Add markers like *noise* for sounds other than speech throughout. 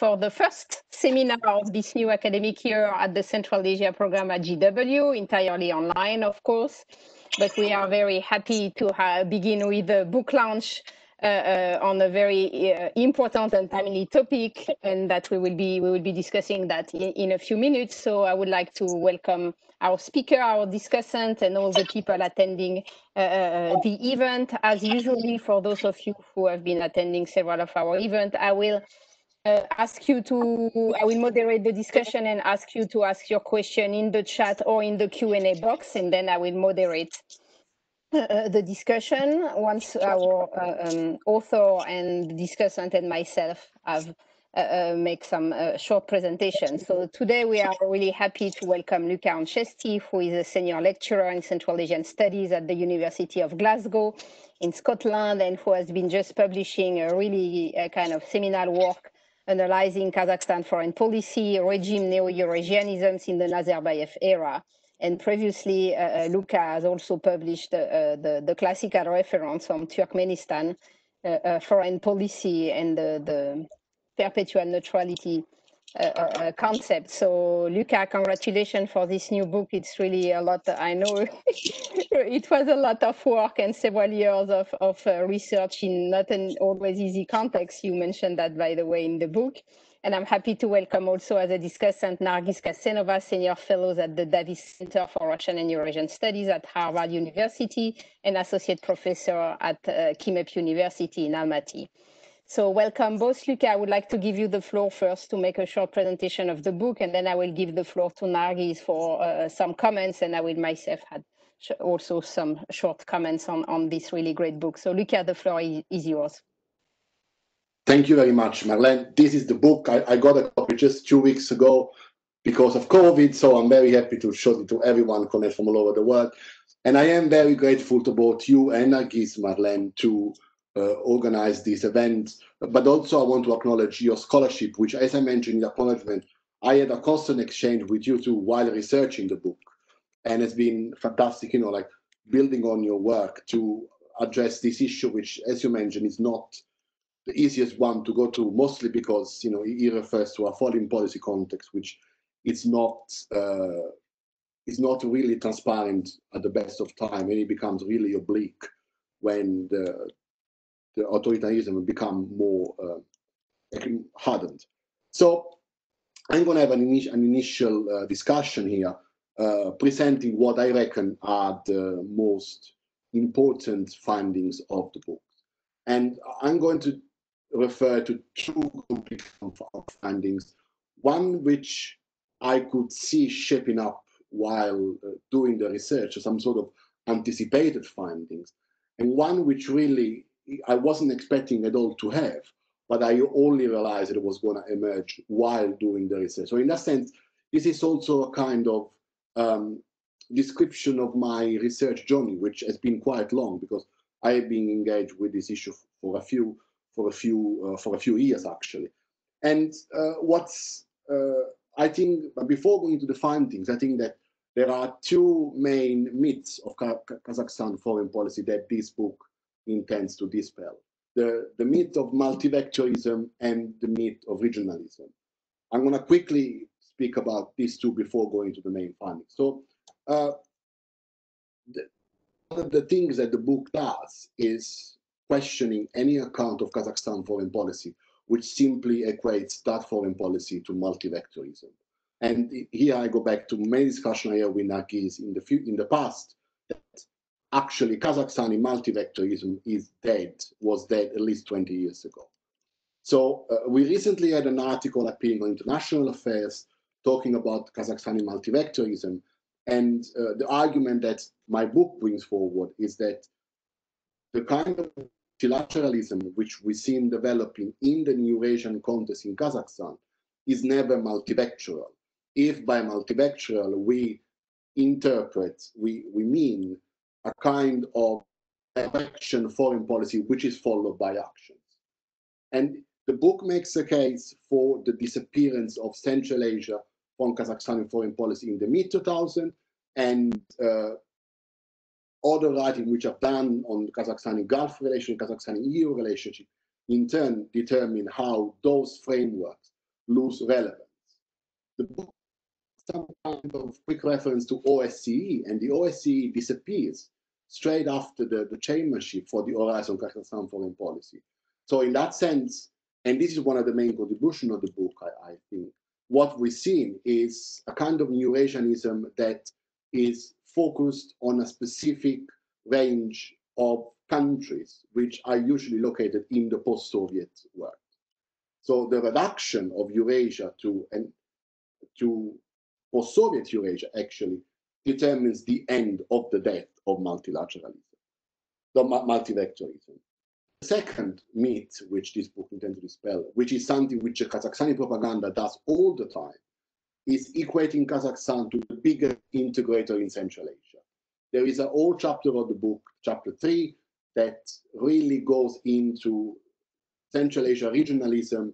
for the first seminar of this new academic year at the Central Asia program at GW, entirely online, of course. But we are very happy to begin with the book launch uh, uh, on a very uh, important and timely topic, and that we will be we will be discussing that in, in a few minutes. So I would like to welcome our speaker, our discussant, and all the people attending uh, uh, the event. As usually, for those of you who have been attending several of our events, I will uh, ask you to, I will moderate the discussion and ask you to ask your question in the chat or in the Q&A box, and then I will moderate uh, the discussion once our uh, um, author and discussant and myself have uh, uh make some uh, short presentation. So today we are really happy to welcome Luca Anceschi, who is a senior lecturer in Central Asian Studies at the University of Glasgow in Scotland and who has been just publishing a really uh, kind of seminal work analyzing Kazakhstan foreign policy, regime neo-Eurasianisms in the Nazarbayev era. And previously, uh, uh, Luca has also published uh, the, the classical reference on Turkmenistan foreign policy and the, the perpetual neutrality uh, concept. So, Luca, congratulations for this new book. It's really a lot. I know *laughs* it was a lot of work and several years of, of uh, research in not an always easy context. You mentioned that, by the way, in the book. And I'm happy to welcome also as a discussant Nargis Kassenova, Senior Fellows at the Davis Center for Russian and Eurasian Studies at Harvard University and Associate Professor at uh, KIMEP University in Almaty. So welcome both. Luca, I would like to give you the floor first to make a short presentation of the book, and then I will give the floor to Nargis for uh, some comments, and I will myself add also some short comments on, on this really great book. So Luca, the floor is, is yours. Thank you very much, Marlene. This is the book. I, I, got a copy just two weeks ago because of COVID, so I'm very happy to show it to everyone connected from all over the world. And I am very grateful to both you and Nargis, Marlene, to uh, organize these events. But also I want to acknowledge your scholarship, which as I mentioned in the acknowledgement, I had a constant exchange with you two while researching the book. And it's been fantastic, you know, like building on your work to address this issue, which as you mentioned is not the easiest one to go to, mostly because you know he refers to a foreign policy context, which it's not uh, is not really transparent at the best of time, and it becomes really oblique when the the authoritarianism become more uh, hardened. So I'm going to have an, init an initial uh, discussion here, uh, presenting what I reckon are the most important findings of the book. And I'm going to refer to two complete findings. One which I could see shaping up while uh, doing the research, some sort of anticipated findings, and one which really I wasn't expecting at all to have, but I only realized it was going to emerge while doing the research. So in that sense, this is also a kind of um, description of my research journey, which has been quite long because I have been engaged with this issue for a few for a few uh, for a few years actually. And uh, what's uh, I think before going to the findings, I think that there are two main myths of Kazakhstan foreign policy that this book intends to dispel. The, the myth of multivectorism and the myth of regionalism. I'm going to quickly speak about these two before going to the main findings. So uh, the, one of the things that the book does is questioning any account of Kazakhstan foreign policy, which simply equates that foreign policy to multivectorism. And here I go back to many discussion I had with Nargis in the in the past that actually Kazakhstani multivectorism is dead, was dead at least 20 years ago. So uh, we recently had an article appearing on International Affairs talking about Kazakhstani multivectorism. And uh, the argument that my book brings forward is that the kind of multilateralism which we see developing in the Eurasian context in Kazakhstan is never multivectoral. If by multivectoral we interpret, we, we mean a kind of action foreign policy which is followed by actions. And the book makes a case for the disappearance of Central Asia from Kazakhstani foreign policy in the mid 2000s and uh, other writing which are done on Kazakhstani Gulf relation, Kazakhstani EU relationship, in turn determine how those frameworks lose relevance. The book some kind of quick reference to OSCE, and the OSCE disappears straight after the, the chairmanship for the Horizon Kazakhstan foreign policy. So in that sense, and this is one of the main contributions of the book, I, I think, what we've seen is a kind of Eurasianism that is focused on a specific range of countries which are usually located in the post-Soviet world. So the reduction of Eurasia to and to post-Soviet Eurasia actually determines the end of the death of multilateralism, the multivectorism. The second myth which this book intends to dispel, which is something which the Kazakhstani propaganda does all the time, is equating Kazakhstan to the bigger integrator in Central Asia. There is a whole chapter of the book, chapter three, that really goes into Central Asia regionalism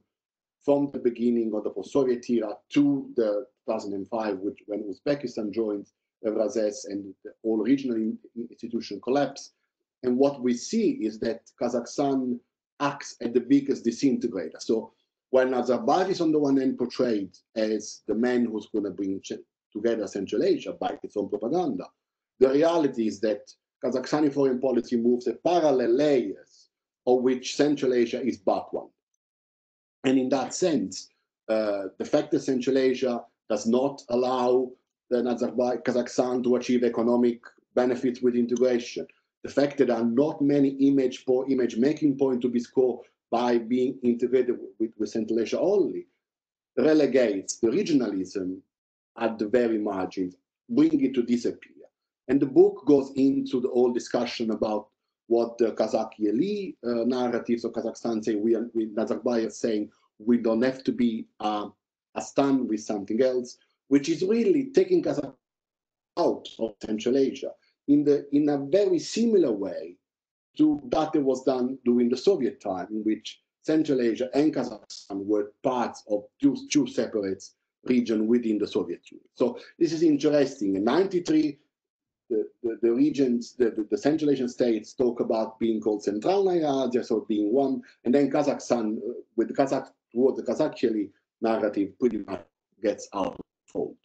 from the beginning of the post-Soviet era to the 2005, which when Uzbekistan joined Evrazes and whole regional institution collapsed. And what we see is that Kazakhstan acts as the biggest disintegrator. So when Nazarbayev is on the one hand portrayed as the man who's going to bring together Central Asia by its own propaganda, the reality is that Kazakhstani foreign policy moves at parallel layers of which Central Asia is but one. And in that sense, uh, the fact that Central Asia does not allow Kazakhstan to achieve economic benefits with integration, the fact that there are not many image for image making points to be scored by being integrated with, with Central Asia only relegates the regionalism at the very margins, bring it to disappear. And the book goes into the whole discussion about what the Kazakh elite uh, narratives of Kazakhstan say. We, are, we Nazarbayev saying we don't have to be uh, a stand with something else, which is really taking us out of Central Asia in the in a very similar way to that it was done during the Soviet time, in which Central Asia and Kazakhstan were parts of two, two separate regions within the Soviet Union. So this is interesting. In 93, the, the, the regions, the, the, the, Central Asian states talk about being called Central Asia, so being one, and then Kazakhstan, uh, with the Kazakh, toward the Kazakhili narrative, pretty much gets out of fold.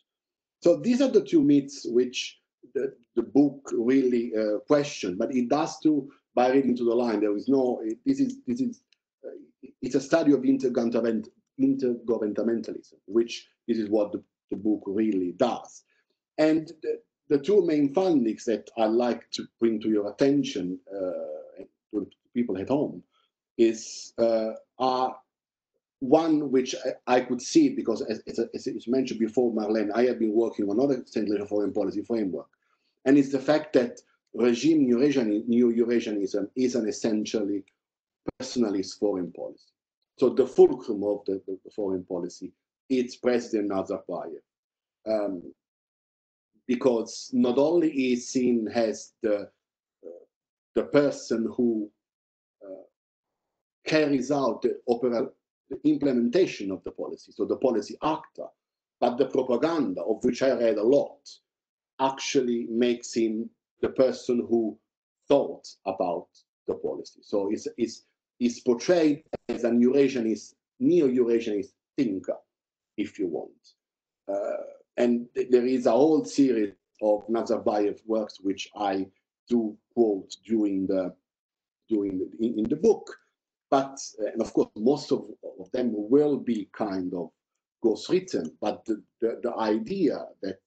So these are the two myths which the, the book really uh, question, but it does too by reading to the line. There is no. This is this is. Uh, it's a study of intergovernment, intergovernmentalism, which this is what the, the book really does. And the, the two main findings that I like to bring to your attention, uh, to people at home, is uh, are one which I, I, could see because as, as, as mentioned before, Marlene, I have been working on other Central foreign policy framework. And it's the fact that regime Eurasian, new Eurasianism is an essentially personalist foreign policy. So the fulcrum of the, the, the foreign policy is President Nazarbayev. Um, because not only is seen as the, uh, the person who uh, carries out the, opera, the implementation of the policy, so the policy actor, but the propaganda, of which I read a lot, actually makes him the person who thought about the policy. So it's, it's, it's portrayed as an Eurasianist, neo-Eurasianist thinker, if you want. Uh, and th there is a whole series of Nazarbayev works which I do quote during the during the, in, in the book. But and of course, most of, of them will be kind of ghost written. But the, the, the idea that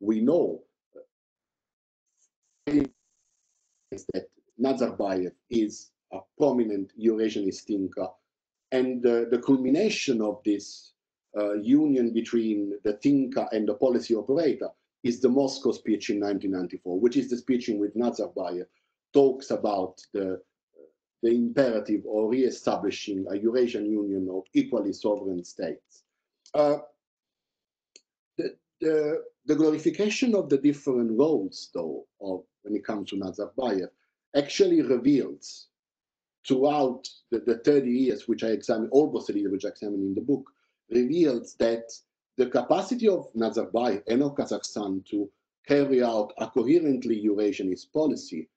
we know is that Nazarbayev is a prominent Eurasianist thinker. And uh, the culmination of this uh, union between the thinker and the policy operator is the Moscow speech in 1994, which is the speech in which Nazarbayev talks about the, the imperative of re-establishing a Eurasian Union of equally sovereign states. Uh, the, the, the glorification of the different roles, though, of when it comes to Nazarbayev, actually reveals throughout the, the 30 years which I examined, almost 30 years which I examined in the book, reveals that the capacity of Nazarbayev and of Kazakhstan to carry out a coherently Eurasianist policy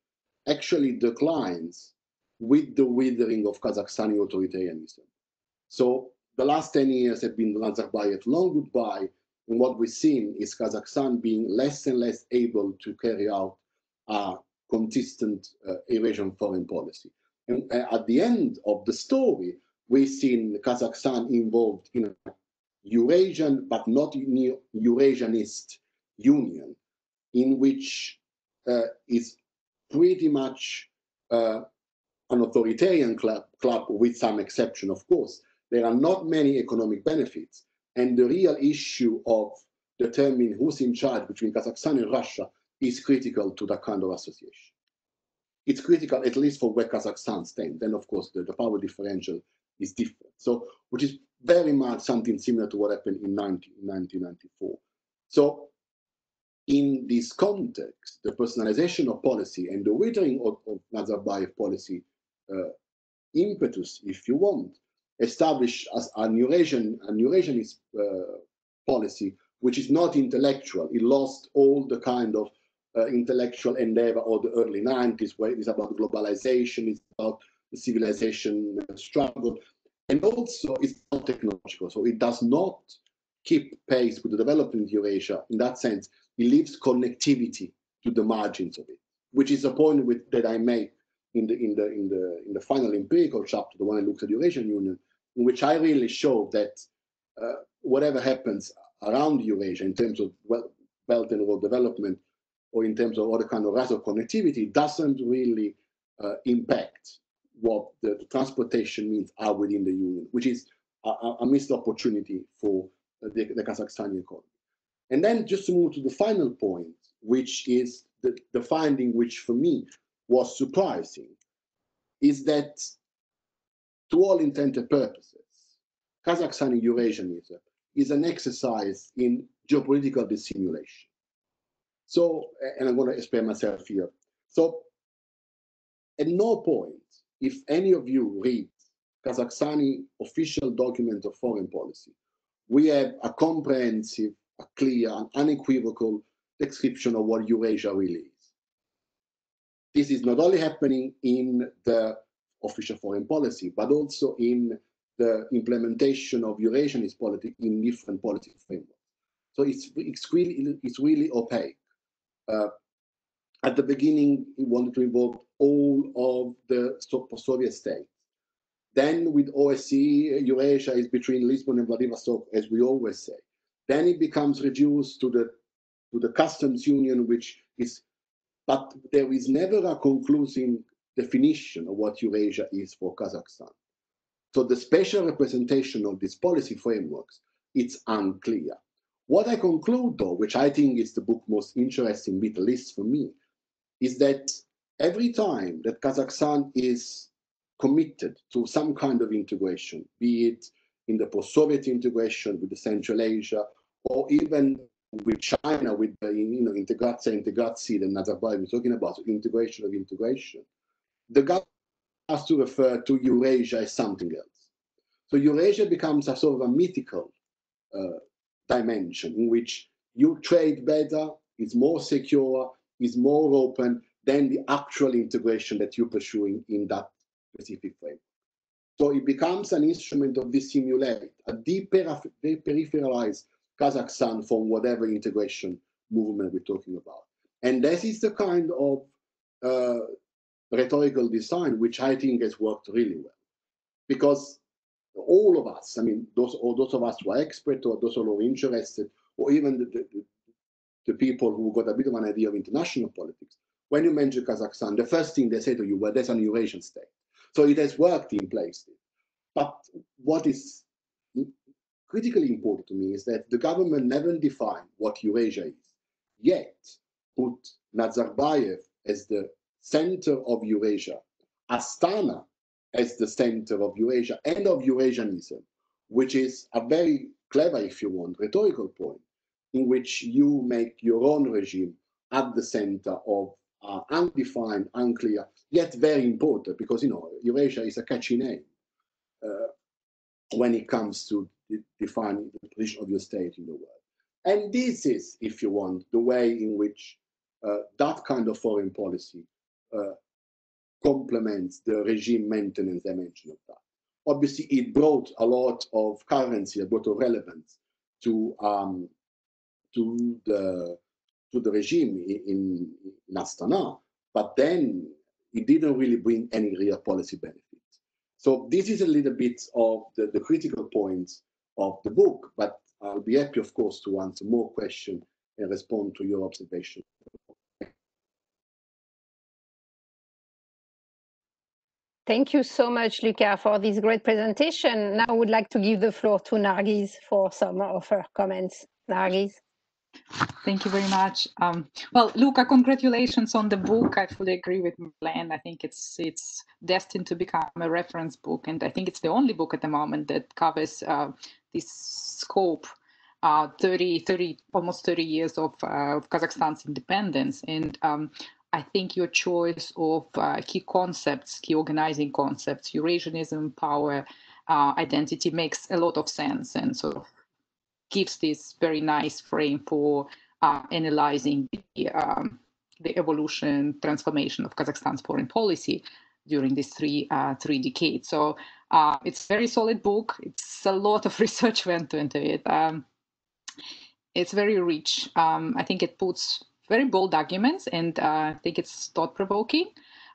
actually declines with the withering of Kazakhstani authoritarianism. So the last 10 years have been Nazarbayev long goodbye. And what we've seen is Kazakhstan being less and less able to carry out a consistent uh, Eurasian foreign policy. And uh, at the end of the story, we've seen Kazakhstan involved in a Eurasian but not Eurasianist union, in which uh, is pretty much uh, an authoritarian club, club, with some exception, of course. There are not many economic benefits. And the real issue of determining who's in charge between Kazakhstan and Russia is critical to that kind of association. It's critical, at least for where Kazakhstan stands. Then, of course, the, the power differential is different. So, which is very much something similar to what happened in 19, 1994. So, in this context, the personalization of policy and the withering of, of Nazarbayev policy impetus, if you want, establish as a Eurasian, a Eurasianist uh, policy, which is not intellectual. It lost all the kind of uh, intellectual endeavor of the early 90s, where it is about globalization, it's about the civilization struggle, and also it's not technological. So it does not keep pace with the development of Eurasia. In that sense, it leaves connectivity to the margins of it, which is a point with, that I make in the in the in the in the final empirical chapter, the one that looks at the Eurasian Union, in which I really show that uh, whatever happens around Eurasia in terms of well, Belt and Road development, or in terms of other kind of rational connectivity, doesn't really uh, impact what the, transportation means are within the union, which is a, a missed opportunity for the, the Kazakhstani economy. And then just to move to the final point, which is the, the finding which for me was surprising is that to all intents and purposes, Kazakhstan Eurasianism is an exercise in geopolitical dissimulation. So, and I'm going to explain myself here. So, at no point, if any of you read Kazakhstani official document of foreign policy, we have a comprehensive, a clear, and unequivocal description of what Eurasia really is. This is not only happening in the official foreign policy, but also in the implementation of Eurasianist policy in different policy frameworks. So it's, it's really it's really opaque. Uh, at the beginning, it wanted to involve all of the post-Soviet states. Then with OSCE, Eurasia is between Lisbon and Vladivostok, as we always say. Then it becomes reduced to the to the customs union, which is but there is never a conclusive definition of what Eurasia is for Kazakhstan. So the special representation of these policy frameworks, it's unclear. What I conclude though, which I think is the book most interesting bit, at least for me, is that every time that Kazakhstan is committed to some kind of integration, be it in the post-Soviet integration with the Central Asia, or even with China, with the you know integrazia integrazia that Nazarbayev was talking about, integration of integration, the government has to refer to Eurasia as something else. So Eurasia becomes a sort of a mythical uh, dimension in which you trade better, is more secure, is more open than the actual integration that you're pursuing in that specific frame. So it becomes an instrument of dissimulate, a deeper, peripheralized Kazakhstan from whatever integration movement we're talking about. And this is the kind of uh, rhetorical design which I think has worked really well. Because all of us, I mean, those, or those of us who are experts or those who are interested, or even the, the, the people who got a bit of an idea of international politics, when you mention Kazakhstan, the first thing they say to you, well, there's an Eurasian state. So it has worked in places. But what is critically important to me is that the government never defined what Eurasia is, yet put Nazarbayev as the center of Eurasia, Astana as the center of Eurasia and of Eurasianism, which is a very clever, if you want, rhetorical point in which you make your own regime at the center of uh, undefined, unclear, yet very important, because you know Eurasia is a catchy name uh, when it comes to de defining the position of your state in the world. And this is, if you want, the way in which uh, that kind of foreign policy uh, complements the regime maintenance dimension of that. obviously it brought a lot of currency, a lot of relevance to um, to the to the regime in, in Astana, but then it didn't really bring any real policy benefit. So this is a little bit of the, the critical points of the book, but I'll be happy, of course, to answer more questions and respond to your observation. Thank you so much, Luca, for this great presentation. Now I would like to give the floor to Nargis for some of her comments. Nargis. Thank you very much. Um, well, Luca, congratulations on the book. I fully agree with Marlene. I think it's it's destined to become a reference book, and I think it's the only book at the moment that covers uh, this scope, uh, 30, 30, almost 30 years of, uh, of Kazakhstan's independence. And um, I think your choice of uh, key concepts, key organizing concepts, Eurasianism, power, uh, identity makes a lot of sense and sort of gives this very nice frame for uh, analyzing the, um, the evolution, transformation of Kazakhstan's foreign policy during these three uh, three decades. So uh, it's a very solid book. It's a lot of *laughs* research went into it. Um, it's very rich. Um, I think it puts very bold arguments, and uh, I think it's thought-provoking.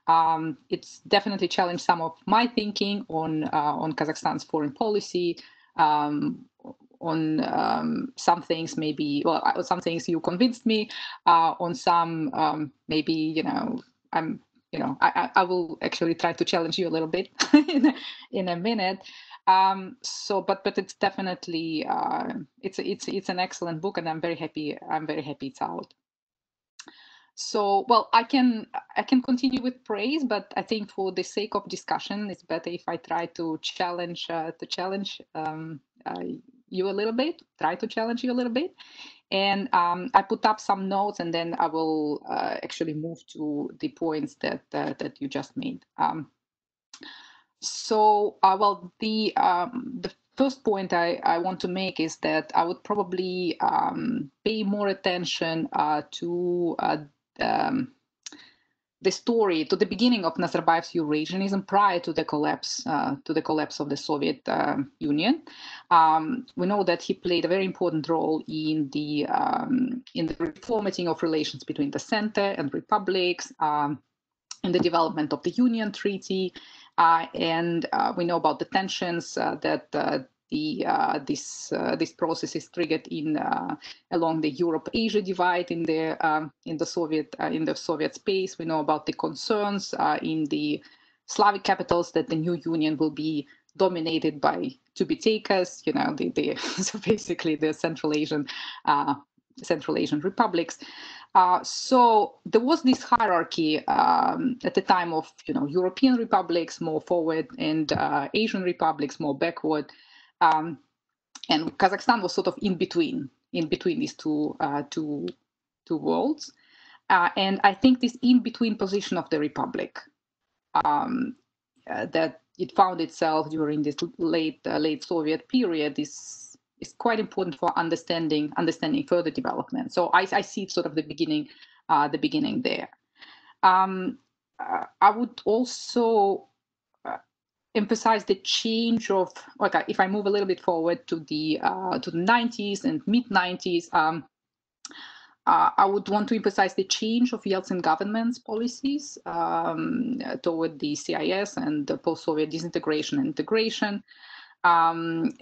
Um, it's definitely challenged some of my thinking on uh, on Kazakhstan's foreign policy, um, on um, some things maybe well some things you convinced me uh, on some um, maybe you know i'm you know I, I will actually try to challenge you a little bit *laughs* in, a, in a minute um, so but but it's definitely uh, it's it's it's an excellent book and i'm very happy i'm very happy it's out so well i can i can continue with praise but i think for the sake of discussion it's better if i try to challenge uh, to challenge um, uh, you a little bit, try to challenge you a little bit. And um, I put up some notes and then I will uh, actually move to the points that uh, that you just made. Um, so, uh, well, the um, the first point I, I want to make is that I would probably um, pay more attention uh, to uh, um, the story to the beginning of Nazarbayev's Eurasianism prior to the collapse uh, to the collapse of the Soviet uh, Union. Um, we know that he played a very important role in the um, in the reformatting of relations between the center and republics, um, in the development of the Union Treaty, uh, and uh, we know about the tensions uh, that uh, the uh, this uh, this process is triggered in uh, along the Europe-Asia divide in the um, in the Soviet in the Soviet space. We know about the concerns in the Slavic capitals that the new union will be dominated by Tibetakas, you know, the, the *laughs* so basically the Central Asian Central Asian republics. Uh, so there was this hierarchy um, at the time of you know European republics more forward and uh, Asian republics more backward. Um, and Kazakhstan was sort of in between, in between these two uh, two two worlds. Uh, and I think this in between position of the republic um, uh, that it found itself during this late uh, late Soviet period is is quite important for understanding understanding further development. So I, I see sort of the beginning uh, the beginning there. Um, uh, I would also emphasize the change of okay if i move a little bit forward to the uh, to the 90s and mid 90s um, uh, I would want to emphasize the change of Yeltsin government's policies um, toward the CIS and the post-Soviet disintegration and integration um,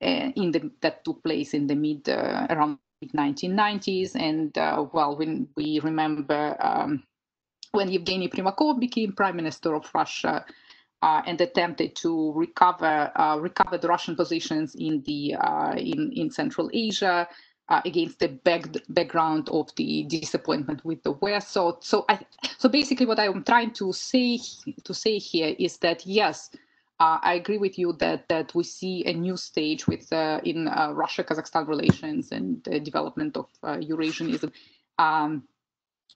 eh, in the, that took place in the mid uh, around 1990s. And uh, well, when we remember um, when Evgeny Primakov became prime minister of Russia, uh, and attempted to recover uh, recover the Russian positions in the uh, in in Central Asia uh, against the back, background of the disappointment with the West. So so I so basically what I'm trying to say to say here is that yes. Uh, I agree with you that that we see a new stage with uh, in Russia-Kazakhstan relations and the development of Eurasianism, um,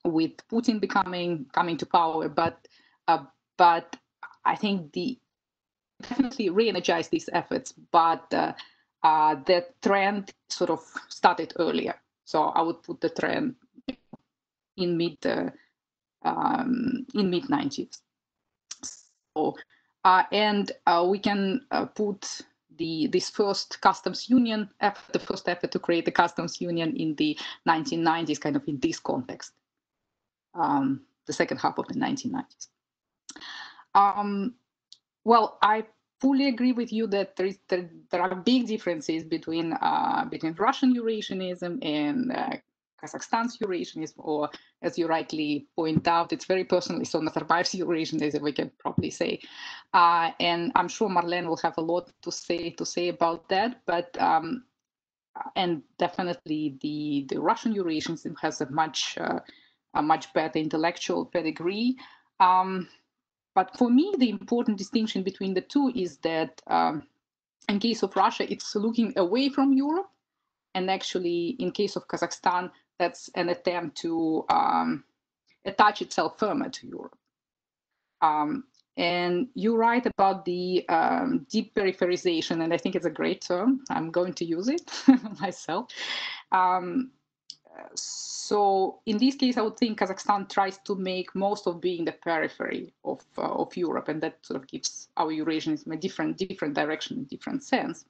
with Putin becoming coming to power. But but I think the definitely re-energized these efforts, but uh, uh, the trend sort of started earlier. So I would put the trend in mid uh, um, in mid 90s. So Uh, and uh, we can uh, put the this first customs union effort, the first effort to create the customs union in the 1990s, kind of in this context, um, the second half of the 1990s. Um, well, I fully agree with you that there, is, there, there are big differences between uh, between Russian Eurasianism and uh, Kazakhstan's Eurasianism, or as you rightly point out, it's very personally so Nazarbayev's *laughs* Eurasianism, we can probably say. Uh, and I'm sure Marlene will have a lot to say to say about that. But um, and definitely the the Russian Eurasianism has a much uh, a much better intellectual pedigree. Um, but for me, the important distinction between the two is that um, in case of Russia, it's looking away from Europe. And actually, in case of Kazakhstan, that's an attempt to um, attach itself firmer to Europe. Um, and you write about the um, deep peripherization, and I think it's a great term. I'm going to use it *laughs* myself. Um, so in this case, I would think Kazakhstan tries to make most of being the periphery of, uh, of Europe, and that sort of gives our Eurasianism a different, different direction, different sense.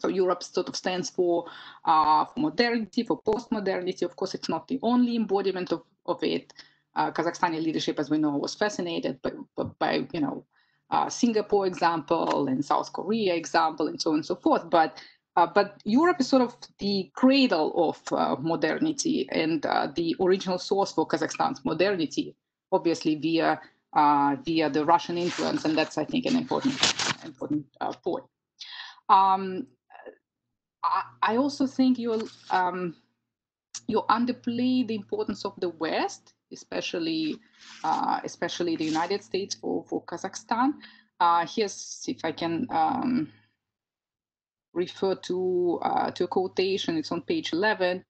So Europe sort of stands for, uh, for modernity, for post-modernity. Of course, it's not the only embodiment of, of it. Uh, Kazakhstani leadership, as we know, was fascinated by, by you know, uh, Singapore example and South Korea example and so on and so forth. But uh, but Europe is sort of the cradle of uh, modernity and uh, the original source for Kazakhstan's modernity, obviously via uh, via the Russian influence, and that's I think an important important point. Um, I, also think you'll um, you underplay the importance of the West, especially uh, especially the United States for for Kazakhstan. Uh, here's if I can um, refer to uh, to a quotation. It's on page eleven.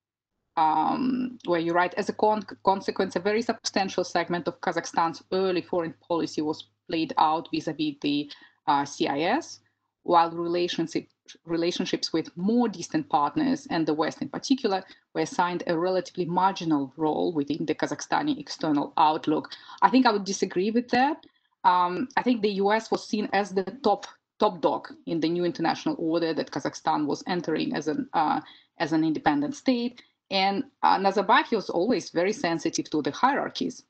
Um, where you write, as a con consequence, a very substantial segment of Kazakhstan's early foreign policy was played out vis-a-vis the uh, CIS, while relationship, relationships with more distant partners and the West in particular were assigned a relatively marginal role within the Kazakhstani external outlook. I think I would disagree with that. Um, I think the US was seen as the top top dog in the new international order that Kazakhstan was entering as an uh, as an independent state. And uh, Nazarbayev was always very sensitive to the hierarchies,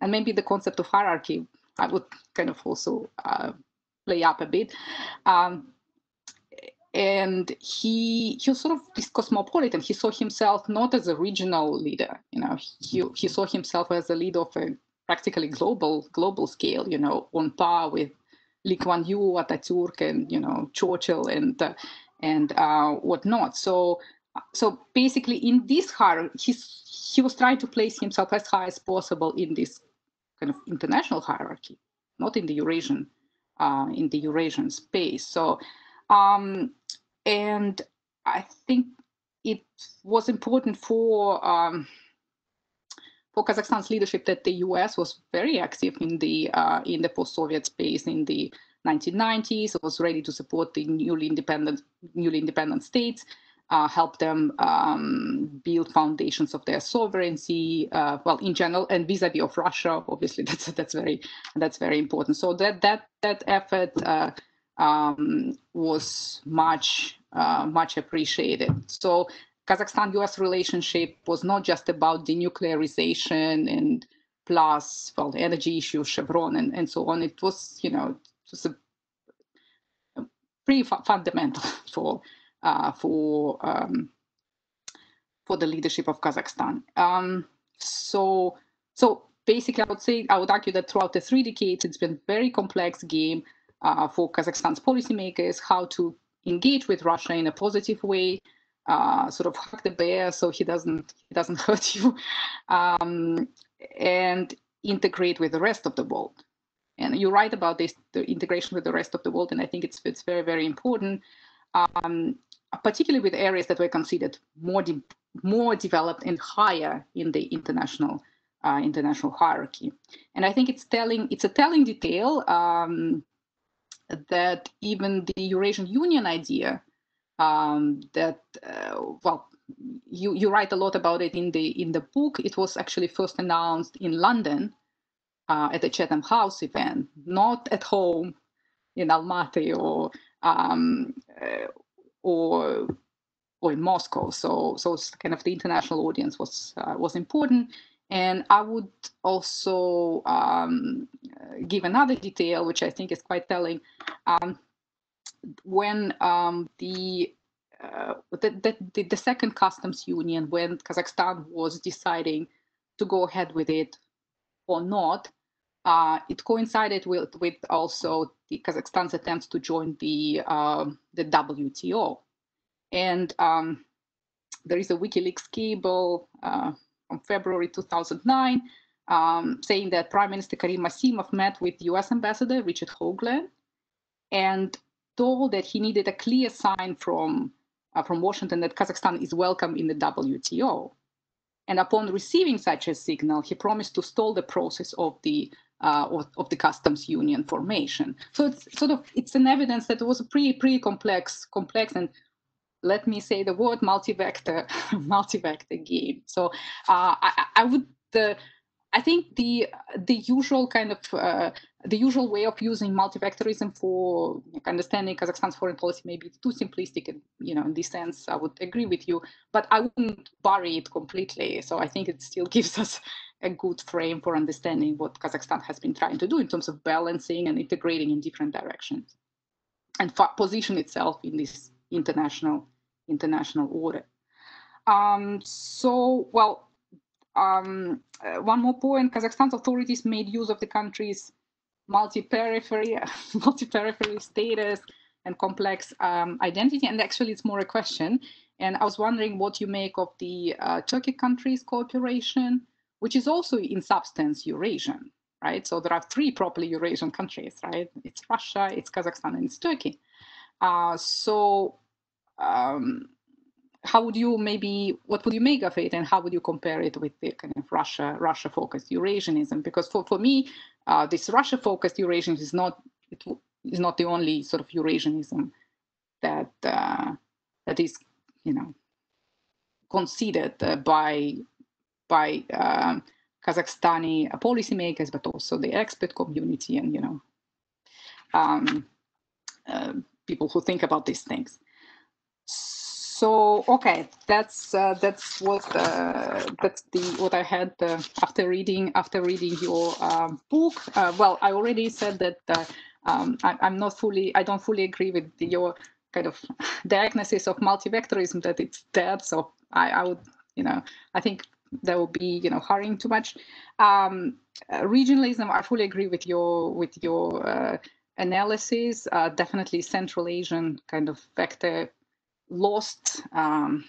and maybe the concept of hierarchy I would kind of also uh, play up a bit. Um, and he he was sort of this cosmopolitan. He saw himself not as a regional leader, you know. He he saw himself as a leader of a practically global global scale, you know, on par with Lee Kuan Yew, Ataturk, and you know Churchill and uh, and uh, whatnot. So so basically, in this hierarchy, he was trying to place himself as high as possible in this kind of international hierarchy, not in the Eurasian uh, in the Eurasian space. So, um, and I think it was important for um, for Kazakhstan's leadership that the U.S. was very active in the uh, in the post-Soviet space in the 1990s. It was ready to support the newly independent newly independent states uh, help them um, build foundations of their sovereignty. Uh, well, in general, and vis-a-vis of Russia, obviously, *laughs* that's that's very that's very important. So that that that effort uh, um, was much uh, much appreciated. So Kazakhstan-U.S. relationship was not just about denuclearization and plus well the energy issue, Chevron, and, and so on. It was you know just a, a pretty fu fundamental *laughs* for uh, for um, for the leadership of Kazakhstan. Um, so so basically, I would say I would argue that throughout the three decades, it's been a very complex game uh, for Kazakhstan's policymakers how to engage with Russia in a positive way. Uh, sort of hug the bear so he doesn't he doesn't *laughs* hurt you, um, and integrate with the rest of the world. And you write about this, the integration with the rest of the world, and I think it's it's very very important. Um, particularly with areas that were considered more de more developed and higher in the international uh, international hierarchy. And I think it's telling it's a telling detail um, that even the Eurasian Union idea um, that uh, well you you write a lot about it in the in the book. It was actually first announced in London uh, at the Chatham House event, not at home in Almaty or um, uh, or or in Moscow. So so kind of the international audience was uh, was important. And I would also um, give another detail, which I think is quite telling. Um, when um, the, uh, the, the, the second customs union, when Kazakhstan was deciding to go ahead with it or not, uh, it coincided with, with also the Kazakhstan's attempts to join the uh, the WTO, and um, there is a WikiLeaks cable uh, from February 2009 um, saying that Prime Minister Karim Massimov met with U.S. Ambassador Richard Hoagland and told that he needed a clear sign from uh, from Washington that Kazakhstan is welcome in the WTO. And upon receiving such a signal, he promised to stall the process of the uh, of, the customs union formation. So it's sort of it's an evidence that it was a pretty pretty complex complex and let me say the word multi-vector *laughs* multi-vector game. So uh, I, I, would uh, I think the the usual kind of uh, the usual way of using multivectorism for understanding Kazakhstan's foreign policy may be too simplistic, and you know, in this sense, I would agree with you. But I wouldn't bury it completely. So I think it still *laughs* gives us a good frame for understanding what Kazakhstan has been trying to do in terms of balancing and integrating in different directions, and position itself in this international international order. Um, so, well, um, uh, one more point, Kazakhstan's authorities made use of the country's multi-periphery, *laughs* multi-periphery status and complex um, identity. And actually, it's more a question. And I was wondering what you make of the uh, Turkic countries cooperation, which is also in substance Eurasian, right? So there are three properly Eurasian countries, right? It's Russia, it's Kazakhstan, and it's Turkey. Uh, so um, how would you maybe what would you make of it? And how would you compare it with the kind of russia russia focused eurasianism? Because for, for me uh, this russia focused eurasianism is not it is not the only sort of eurasianism that uh, that is you know considered uh, by by um, kazakhstani policymakers but also the expert community and you know um, uh, people who think about these things. so okay that's uh, that's what uh, that's the what i had uh, after reading after reading your um, book. Uh, well i already said that uh, um, I, am not fully i don't fully agree with your kind of *laughs* diagnosis of multivectorism that it's dead. So i, I would you know i think that would be you know hurrying too much. Um, uh, regionalism i fully agree with your with your analysis. Definitely central asian kind of vector lost um,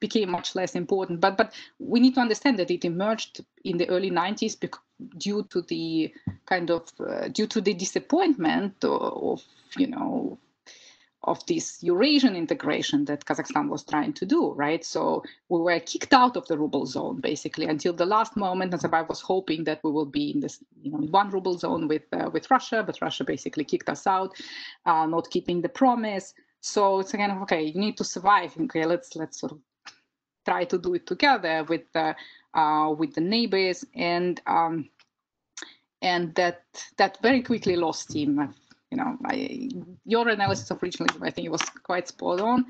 became much less important. But but we need to understand that it emerged in the early 90s due to the kind of uh, due to the disappointment of you know of this Eurasian integration that Kazakhstan was trying to do, right? So we were kicked out of the ruble zone basically until the last moment. Nazarbayev was hoping that we will be in this, you know, one ruble zone with uh, with Russia, but Russia basically kicked us out, uh, not keeping the promise. So it's kind of okay. You need to survive. Okay, let's let's sort of try to do it together with the uh, with the neighbors and um, and that that very quickly lost steam. You know, I, your analysis of regionalism, I think it was quite spot on.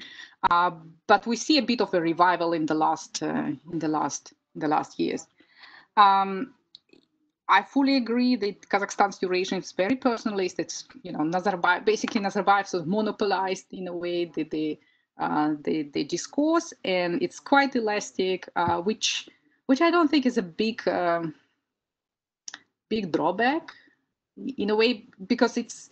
Uh, but we see a bit of a revival in the last uh, in the last in the last years. Um, I fully agree that Kazakhstan's Eurasian is very personalist. It's you know Nazarbayev, basically Nazarbayev sort of monopolized in a way the the, uh, the, the discourse, and it's quite elastic, uh, which which I don't think is a big um, big drawback in a way because it's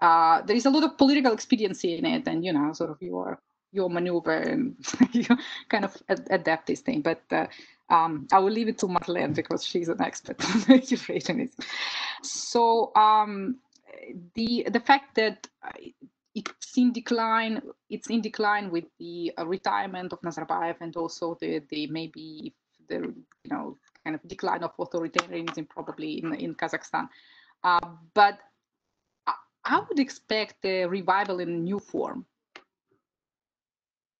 uh, there is a lot of political expediency in it, and you know sort of your your maneuver and *laughs* you kind of adapt this thing, but uh, um, I will leave it to Marlene because she's an expert *laughs* on Eurasianism. So um, the the fact that uh, it's in decline, it's in decline with the uh, retirement of Nazarbayev and also the the maybe the you know kind of decline of authoritarianism probably in in Kazakhstan. Uh, but I would expect a revival in a new form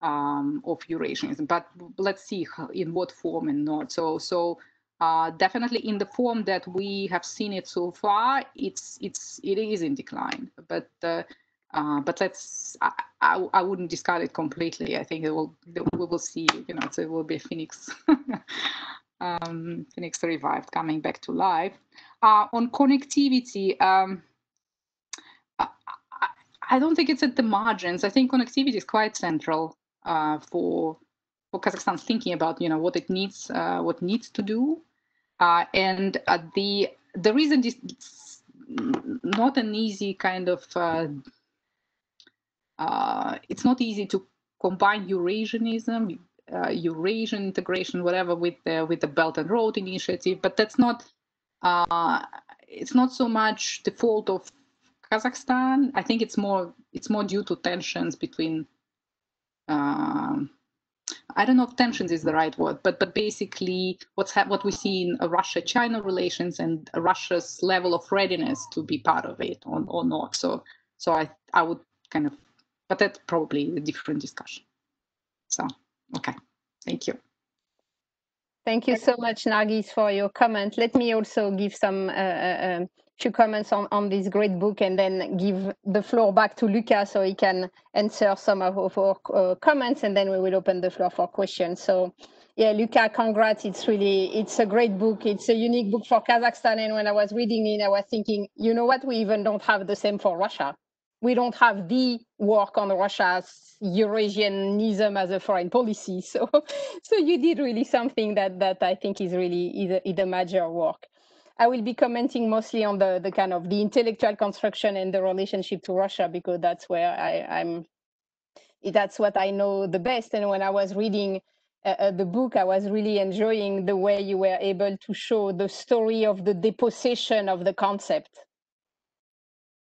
um, of Eurasianism, but let's see how, in what form and not. So, so uh, definitely in the form that we have seen it so far, it's it's it is in decline. But uh, uh, but let's I, I, I wouldn't discard it completely. I think it will we will see. You know, so it will be a phoenix. *laughs* um, phoenix revived, coming back to life. Uh, on connectivity, um, I, I, don't think it's at the margins. I think connectivity is quite central uh, for for Kazakhstan thinking about you know what it needs uh, what needs to do. Uh, and uh, the the reason is not an easy kind of uh, uh, it's not easy to combine Eurasianism Eurasian integration whatever with the with the Belt and Road Initiative but that's not it's not so much the fault of Kazakhstan. I think it's more it's more due to tensions between um, I don't know if tensions is the right word, but but basically what's ha- what we see in Russia-China relations and Russia's level of readiness to be part of it or, or not. So so I I would kind of, but that's probably a different discussion. So okay, thank you. Thank you so much, Nargis, for your comment. Let me also give some uh, uh, um, few comments on, on this great book and then give the floor back to Luca so he can answer some of, of our uh, comments and then we will open the floor for questions. So yeah, Luca, congrats. It's really, it's a great book. It's a unique book for Kazakhstan. And when I was reading it, I was thinking, you know what? We even don't have the same for Russia. We don't have the work on Russia's Eurasianism as a foreign policy. *laughs* So, so you did really something that, that I think is really is a, is a major work. I will be commenting mostly on the, the kind of the intellectual construction and the relationship to Russia because that's where I, I'm. That's what I know the best. And when I was reading uh, uh, the book, I was really enjoying the way you were able to show the story of the deposition of the concept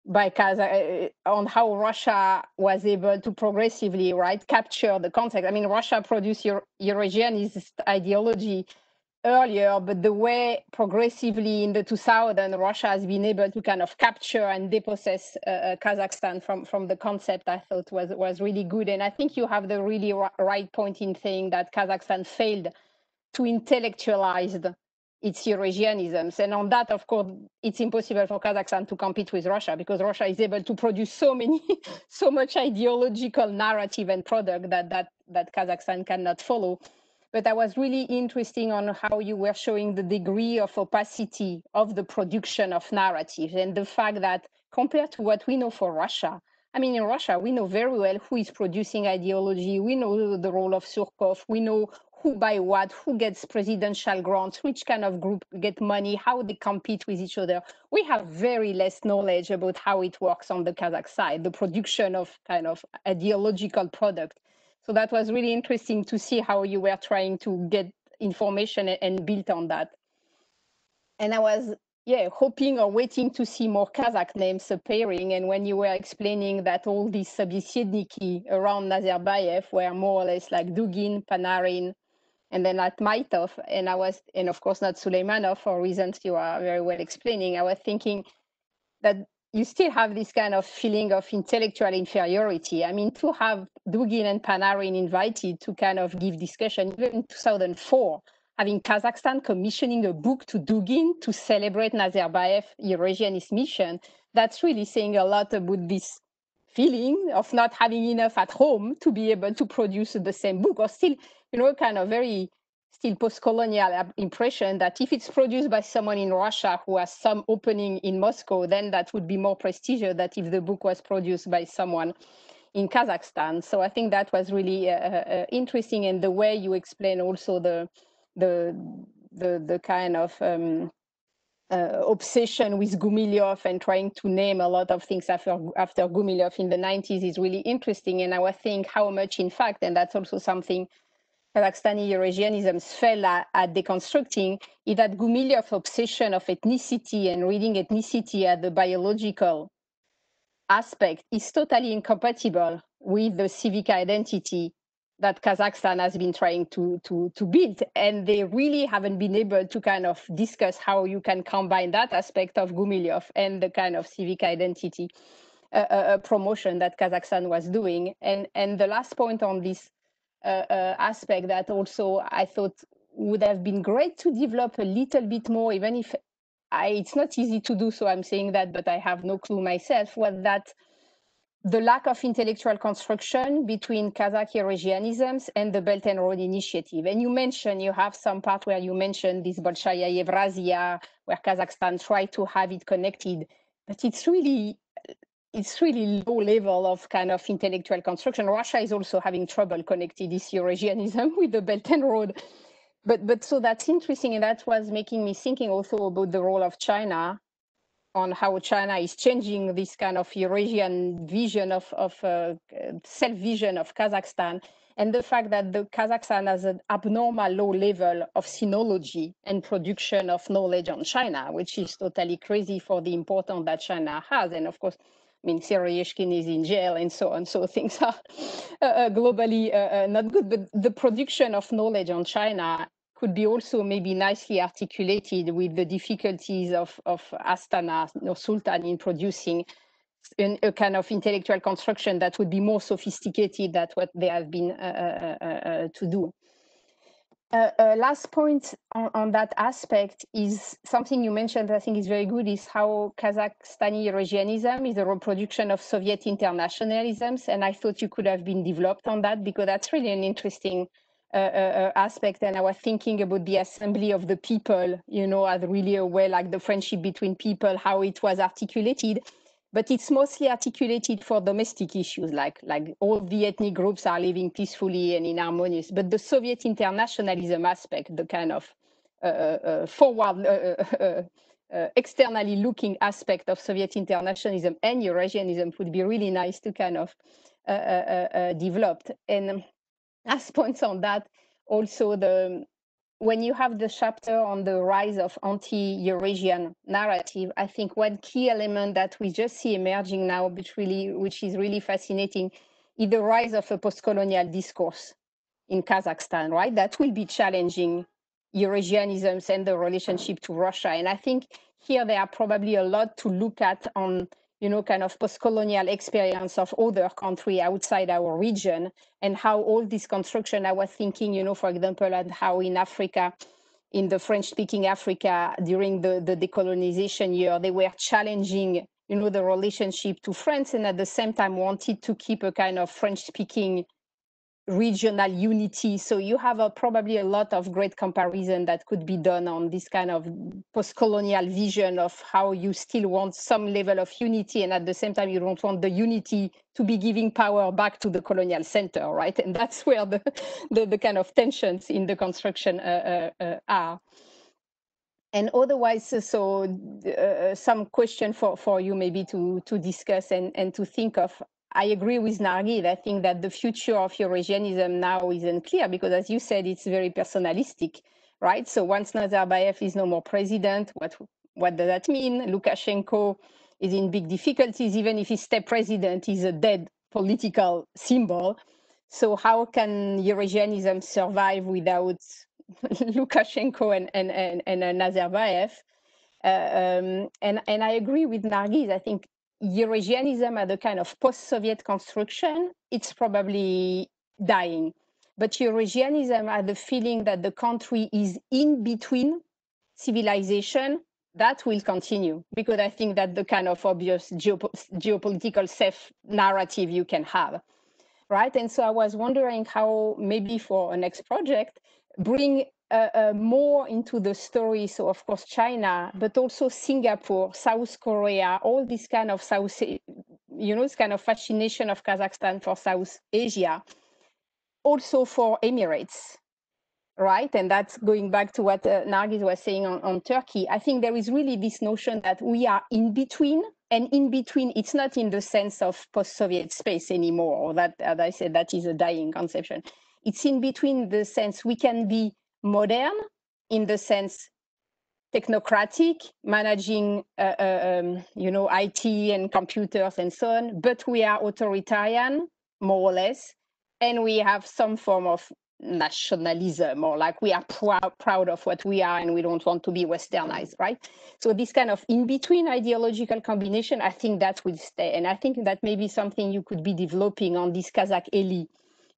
by Kazakh, uh, on how Russia was able to progressively right capture the concept. I mean, Russia produced Eurasianist ideology earlier, but the way progressively in the 2000s Russia has been able to kind of capture and depossess uh, uh, Kazakhstan from, from the concept, I thought was, was really good. And I think you have the really right point in saying that Kazakhstan failed to intellectualize its Eurasianisms. And on that, of course, it's impossible for Kazakhstan to compete with Russia because Russia is able to produce so many, *laughs* so much ideological narrative and product that, that, that Kazakhstan cannot follow but I was really interesting on how you were showing the degree of opacity of the production of narratives and the fact that compared to what we know for Russia, I mean, in Russia, we know very well who is producing ideology. We know the role of Surkov. We know who buy what, who gets presidential grants, which kind of group get money, how they compete with each other. We have very less knowledge about how it works on the Kazakh side, the production of kind of ideological product. So that was really interesting to see how you were trying to get information and built on that. And I was yeah, hoping or waiting to see more Kazakh names appearing. And when you were explaining that all these Sabisiedniki around Nazarbayev were more or less like Dugin, Panarin, and then at Maitov, and I was, and of course not Suleimanov for reasons you are very well explaining, I was thinking that you still have this kind of feeling of intellectual inferiority. I mean, to have Dugin and Panarin invited to kind of give discussion, even in 2004, having Kazakhstan commissioning a book to Dugin to celebrate Nazarbayev Eurasianist mission, that's really saying a lot about this feeling of not having enough at home to be able to produce the same book or still, you know, kind of very still post-colonial impression that if it's produced by someone in Russia who has some opening in Moscow, then that would be more prestigious than if the book was produced by someone in Kazakhstan. So I think that was really uh, uh, interesting, and the way you explain also the the the, the kind of um, uh, obsession with Gumilyov and trying to name a lot of things after after Gumilyov in the 90s is really interesting. And I was think how much, in fact, and that's also something Kazakhstani Eurasianisms fell at, at deconstructing is that Gumilyov's obsession of ethnicity and reading ethnicity as the biological aspect is totally incompatible with the civic identity that Kazakhstan has been trying to, to, to build. And they really haven't been able to kind of discuss how you can combine that aspect of Gumilyov and the kind of civic identity uh, uh, promotion that Kazakhstan was doing. And, and the last point on this uh, uh, Uh, uh, aspect that also I thought would have been great to develop a little bit more, even if I, it's not easy to do so. I'm saying that, but I have no clue myself. Was that the lack of intellectual construction between Kazakh Eurasianisms and the Belt and Road Initiative. And you mentioned, you have some part where you mentioned this Bolshaya Evrazia, where Kazakhstan tried to have it connected, but it's really it's really low level of kind of intellectual construction. Russia is also having trouble connecting this Eurasianism *laughs* with the Belt and Road. But but so that's interesting, and that was making me thinking also about the role of China on how China is changing this kind of Eurasian vision of, of uh, self-vision of Kazakhstan, and the fact that the Kazakhstan has an abnormal low level of sinology and production of knowledge on China, which is totally crazy for the importance that China has. And of course, I mean, Syroezhkin is in jail and so on. So things are uh, uh globally uh, uh, not good. But the production of knowledge on China could be also maybe nicely articulated with the difficulties of, of Astana or Sultan in producing a kind of intellectual construction that would be more sophisticated than what they have been uh, uh to do. Uh, uh, last point on, on, that aspect is something you mentioned I think is very good is how Kazakhstani Eurasianism is a reproduction of Soviet internationalisms. And I thought you could have been developed on that because that's really an interesting uh, uh, aspect and I was thinking about the assembly of the people, you know, as really a way like the friendship between people, how it was articulated. But it's mostly articulated for domestic issues, like like all the ethnic groups are living peacefully and in harmonious. But the Soviet internationalism aspect, the kind of uh, uh, uh forward, uh, *laughs* externally looking aspect of Soviet internationalism and Eurasianism would be really nice to kind of develop. And last points on that also the when you have the chapter on the rise of anti-Eurasian narrative, I think one key element that we just see emerging now, which really, which is really fascinating, is the rise of a post-colonial discourse in Kazakhstan, right? That will be challenging Eurasianisms and the relationship to Russia. And I think here there are probably a lot to look at on you know, kind of post-colonial experience of other country outside our region and how all this construction, I was thinking, you know, for example, and how in Africa, in the French-speaking Africa during the, the decolonization year, they were challenging, you know, the relationship to France and at the same time wanted to keep a kind of French-speaking regional unity. So you have a, probably a lot of great comparison that could be done on this kind of post-colonial vision of how you still want some level of unity and at the same time you don't want the unity to be giving power back to the colonial center, right? And that's *laughs* where the, the, the kind of tensions in the construction uh, uh, uh, are. And otherwise, so uh, some question for, for you maybe to, to discuss and, and to think of I agree with Nargis. I think that the future of Eurasianism now isn't clear because, as you said, it's very personalistic, right? So once Nazarbayev is no more president, what what does that mean? Lukashenko is in big difficulties. Even if he stays president, he's a dead political symbol. So how can Eurasianism survive without *laughs* Lukashenko and and and, and Nazarbayev? Uh, um, and and I agree with Nargis. I think Eurasianism as a kind of post-Soviet construction, it's probably dying. But Eurasianism has the feeling that the country is in between civilization, that will continue because I think that the kind of obvious geop geopolitical safe narrative you can have, right? And so I was wondering how maybe for a next project, bring uh, uh, more into the story. So of course China, but also Singapore, South Korea, all this kind of South, you know, this kind of fascination of Kazakhstan for South Asia, also for Emirates, right? And that's going back to what uh, Nargis was saying on, on Turkey. I think there is really this notion that we are in between and in between it's not in the sense of post-soviet space anymore or that as i said that is a dying conception it's in between the sense we can be modern in the sense technocratic, managing, uh, uh, um, you know, IT and computers and so on, but we are authoritarian, more or less, and we have some form of nationalism or like we are prou- proud of what we are and we don't want to be westernized right? So this kind of in-between ideological combination i think that will stay. And i think that may be something you could be developing on this kazakh elite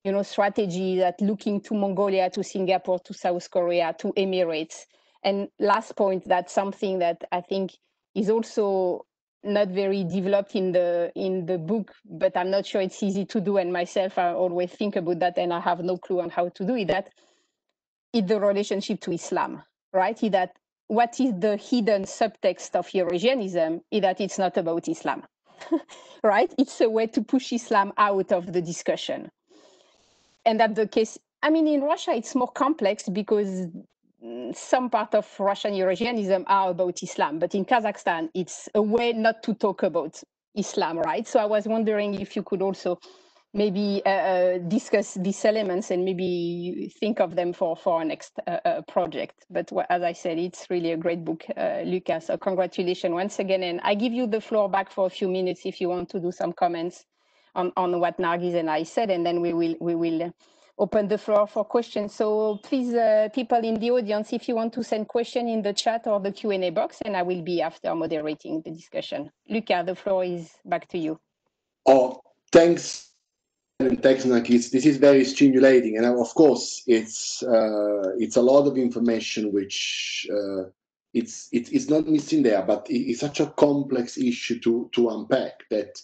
you know, strategy that looking to Mongolia, to Singapore, to South Korea, to Emirates. And last point, that's something that I think is also not very developed in the in the book, but I'm not sure it's easy to do. And myself, I always think about that, and I have no clue on how to do it. That is the relationship to Islam, right? Is that what is the hidden subtext of Eurasianism? Is that it's not about Islam, *laughs* right? It's a way to push Islam out of the discussion and that the case i mean in russia it's more complex because some part of russian eurasianism are about islam but in kazakhstan it's a way not to talk about islam right? So i was wondering if you could also maybe uh, uh, discuss these elements and maybe think of them for for our next uh, uh project. But as i said it's really a great book uh, lucas. So congratulations once again and i give you the floor back for a few minutes if you want to do some comments on, on what Nargis and I said, and then we will we will open the floor for questions. So please, uh, people in the audience, if you want to send question in the chat or the Q&A box, and I will be after moderating the discussion. Luca, the floor is back to you. Oh, thanks. And Thanks, Nargis. This is very stimulating, and of course, it's uh, it's a lot of information which uh, it's it's not missing there, but it's such a complex issue to to unpack that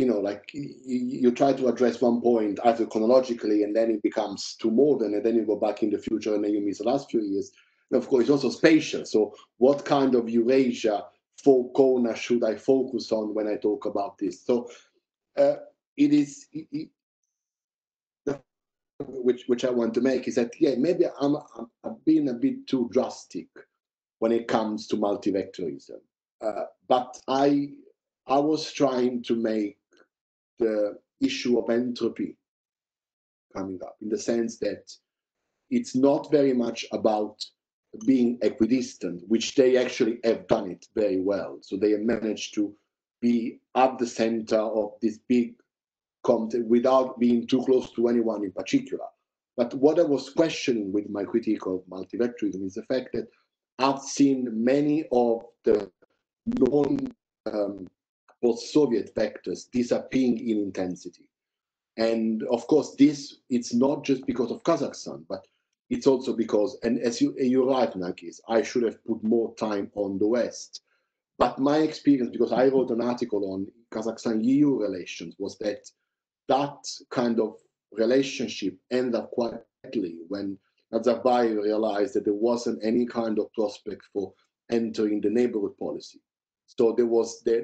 you know, like you, you, try to address one point either chronologically and then it becomes too modern and then you go back in the future and then you miss the last few years. And of course, it's also spatial. So what kind of Eurasia for corner should I focus on when I talk about this? So uh, it is, it, it, which which I want to make is that yeah maybe I'm, I'm I've been a bit too drastic when it comes to multivectorism, uh, but I I was trying to make the issue of entropy coming up in the sense that it's not very much about being equidistant, which they actually have done it very well. So they managed to be at the center of this big content without being too close to anyone in particular. But what I was questioning with my critique of multivectorism is the fact that I've seen many of the non um, post-Soviet vectors disappearing in intensity. And of course, this it's not just because of Kazakhstan, but it's also because, and as you you're right, Nargis, I should have put more time on the West. But my experience, because I wrote an article on Kazakhstan-EU relations, was that that kind of relationship ended up quite when Nazarbayev realized that there wasn't any kind of prospect for entering the neighborhood policy. So there was there,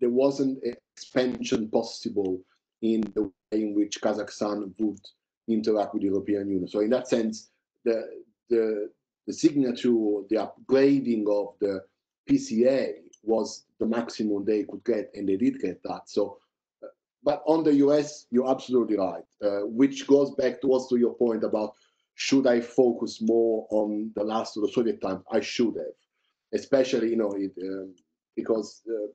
there wasn't expansion possible in the way in which Kazakhstan would interact with the European Union. So in that sense, the the the signature, the upgrading of the PCA was the maximum they could get, and they did get that. So, uh, but on the US, you're absolutely right, uh, which goes back to your point about should I focus more on the last of the Soviet times? I should have, especially you know it, um, because uh,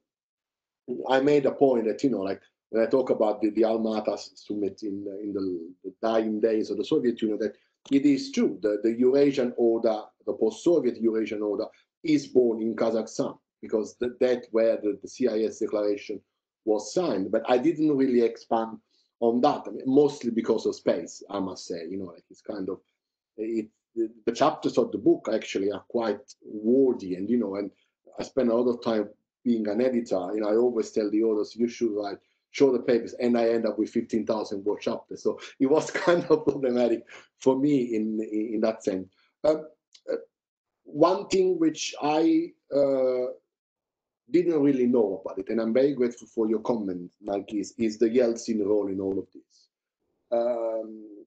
I made a point that you know, like when I talk about the, the Almaty summit in in the, the, dying days of the Soviet Union, that it is true the the Eurasian order, the post-Soviet Eurasian order, is born in Kazakhstan because the, that where the, the CIS declaration was signed. But I didn't really expand on that, I mean, mostly because of space. I must say, you know, like it's kind of it. The chapters of the book actually are quite wordy, and you know, and I spend a lot of time being an editor, you know, I always tell the authors, you should write shorter papers, and I end up with 15,000 word chapters. So *laughs* it was kind of problematic for me in, in, that sense. Uh, uh, one thing which I uh, didn't really know about it, and I'm very grateful for your comment, Mike, is, is the Yeltsin role in all of this. Um,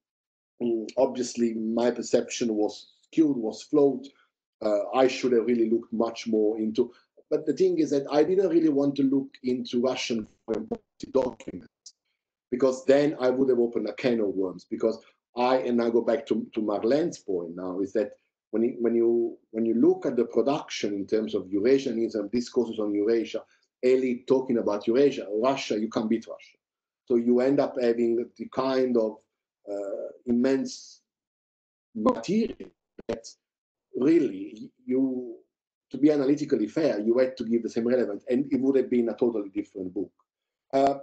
obviously, my perception was skewed, was flawed. Uh, I should have really looked much more into but the thing is that I didn't really want to look into Russian documents because then I would have opened a can of worms. Because I and I go back to, to Marlene's point now is that when you, when you when you look at the production in terms of Eurasianism, discourses on Eurasia, elite talking about Eurasia, Russia, you can't beat Russia. So you end up having the kind of uh, immense material that really you to be analytically fair, you had to give the same relevance, and it would have been a totally different book. Uh,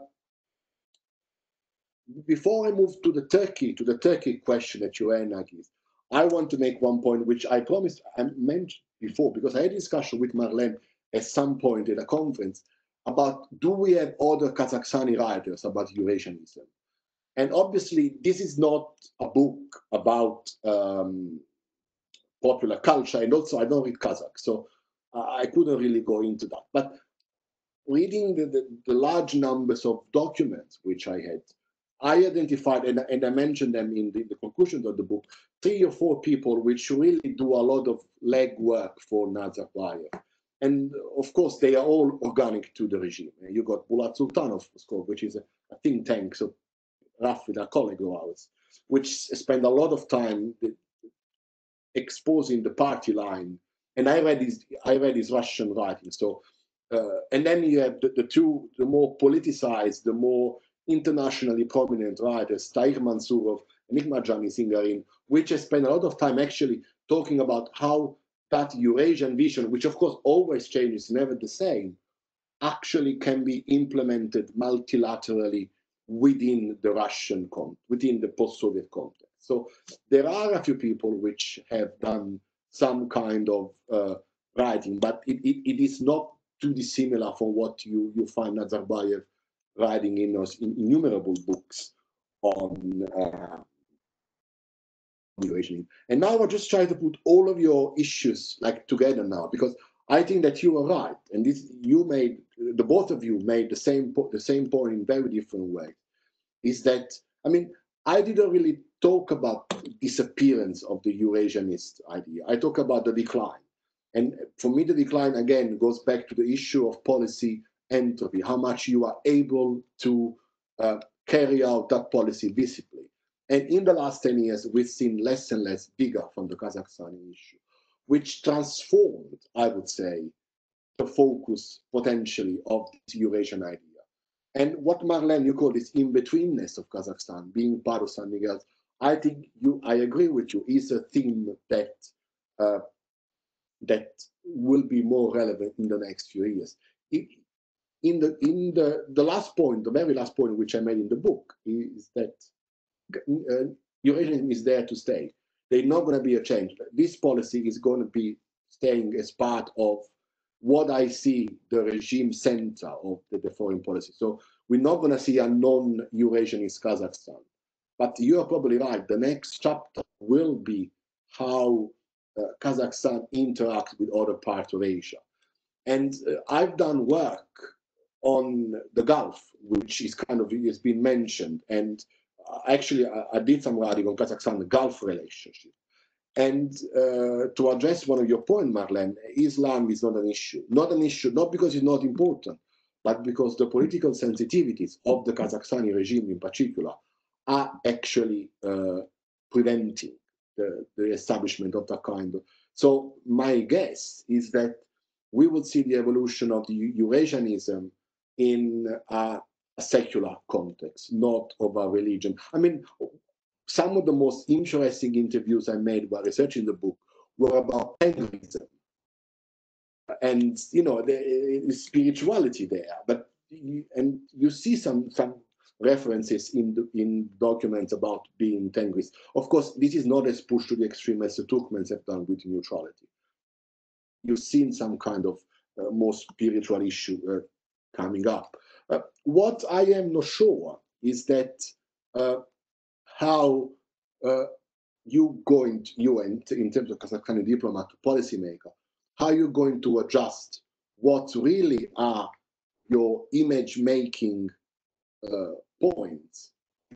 before I move to the Turkey, to the Turkey question that you had, Nargis, I want to make one point which I promised I mentioned before because I had a discussion with Marlene at some point at a conference about do we have other Kazakhstani writers about Eurasianism? And obviously, this is not a book about um, popular culture, and also I don't read Kazakh, so I couldn't really go into that. But reading the, the, the large numbers of documents which I had, I identified, and, and I mentioned them in the, the conclusion of the book, three or four people which really do a lot of legwork for Nazarbayev. And of course, they are all organic to the regime. You got Bulat Sultanov, which is a, a think tank, so Rafid, a colleague of ours, which spend a lot of time exposing the party line. And I read his, I read his Russian writing. So, uh, and then you have the, the, two, the more politicized, the more internationally prominent writers, Tahir Mansurov and Hikmatjami Singarin, which has spent a lot of time actually talking about how that Eurasian vision, which of course always changes, never the same, actually can be implemented multilaterally within the Russian context, within the post-Soviet context. So there are a few people which have done some kind of uh, writing, but it, it, it is not too dissimilar from what you, you find Nazarbayev writing in, in innumerable books on uh, And now I just try to put all of your issues like together now because I think that you are right, and this you made the both of you made the same the same point in very different way. Is that I mean I didn't really talk about disappearance of the Eurasianist idea. I talk about the decline, and for me the decline again goes back to the issue of policy entropy, how much you are able to uh, carry out that policy visibly. And in the last 10 years, we've seen less and less bigger from the Kazakhstani issue which transformed, I would say, the focus potentially of this Eurasian idea. And what Marlene, you call this in-betweenness of Kazakhstan, being part of something else, I think you, I agree with you, is a theme that uh, that will be more relevant in the next few years. It, in the in the the last point, the very last point which I made in the book is that uh, Eurasianism is there to stay. There's not going to be a change. This policy is going to be staying as part of what I see the regime center of the, the foreign policy. So we're not going to see a non-Eurasianist Kazakhstan. But you are probably right. The next chapter will be how uh, Kazakhstan interacts with other parts of Asia. And uh, I've done work on the Gulf, which is kind of has been mentioned, and actually, I, I, did some writing on Kazakhstan, Gulf relationship. And uh, to address one of your points, Marlene, Islam is not an issue. Not an issue, not because it's not important, but because the political sensitivities of the Kazakhstani regime in particular are actually uh, preventing the, the establishment of that kind of. So my guess is that we will see the evolution of the Eurasianism in a a secular context, not of a religion. I mean, some of the most interesting interviews I made while researching the book were about Tengrism. And, you know, is spirituality there, but, and you see some, some references in the, in documents about being Tengris. Of course, this is not as pushed to the extreme as the Turkmens have done with neutrality. You've seen some kind of uh, more spiritual issue uh, coming up. Uh, what I am not sure is that uh, how uh, you going to, you in, in terms of Kazakhstani diplomat policymaker, how you going to adjust what really are your image making uh, points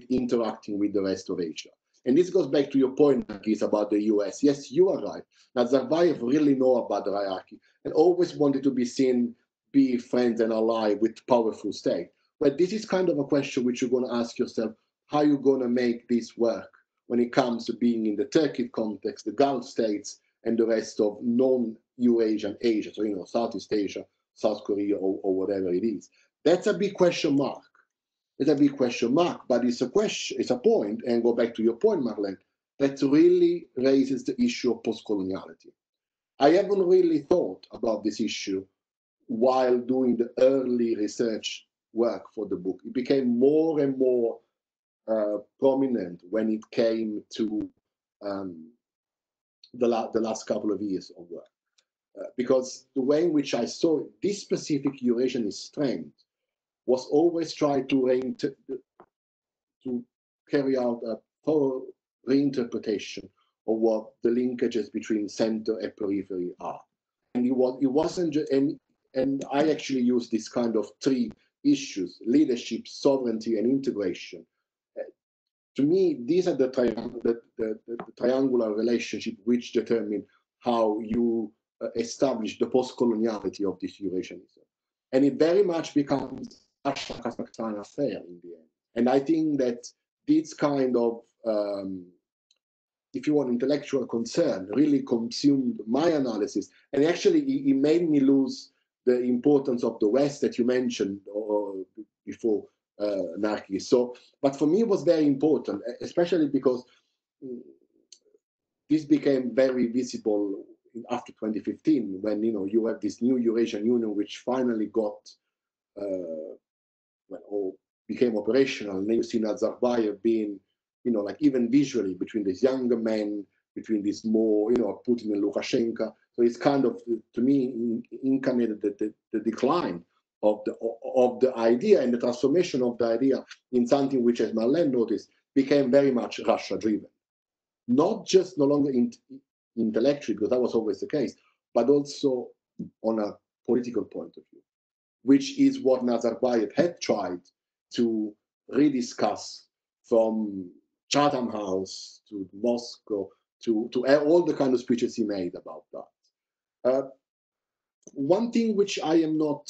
interacting with the rest of Asia. And this goes back to your point, Nargis, about the US. Yes, you are right. Nazarbayev really know about the hierarchy and always wanted to be seen be friends and ally with powerful state. But this is kind of a question which you're going to ask yourself, how you going to make this work when it comes to being in the Turkey context, the Gulf states, and the rest of non-Eurasian Asia, so, you know, Southeast Asia, South Korea, or, or whatever it is. That's a big question mark. It's a big question mark, but it's a question, it's a point, and go back to your point, Marlene, that really raises the issue of post-coloniality. I haven't really thought about this issue while doing the early research work for the book. It became more and more uh, prominent when it came to um, the, la the last couple of years of work. Uh, because the way in which I saw this specific Eurasianist trend was always trying to, to carry out a thorough reinterpretation of what the linkages between center and periphery are. And it, was, it wasn't, and, and I actually use this kind of three issues, leadership, sovereignty, and integration. Uh, to me, these are the, tri the, the, the, triangular relationship which determine how you uh, establish the post-coloniality of this Eurasianism. And it very much becomes a Kazakhstan affair in the end. And I think that this kind of, um, if you want, intellectual concern really consumed my analysis. And actually, it, it made me lose the importance of the West that you mentioned or, before, uh. So, but for me, it was very important, especially because mm, this became very visible after 2015 when you know you have this new Eurasian Union which finally got uh, well, or became operational. And you see Nazarbayev being, you know, like even visually between these younger men, between these more, you know, Putin and Lukashenko. So it's kind of, to me, incarnated the, the, the decline of the of the idea and the transformation of the idea in something which, as Marlene noticed, became very much Russia driven. Not just no longer in, intellectually, because that was always the case, but also on a political point of view, which is what Nazarbayev had tried to rediscuss from Chatham House to Moscow to, to all the kind of speeches he made about that. Uh, one thing which I am not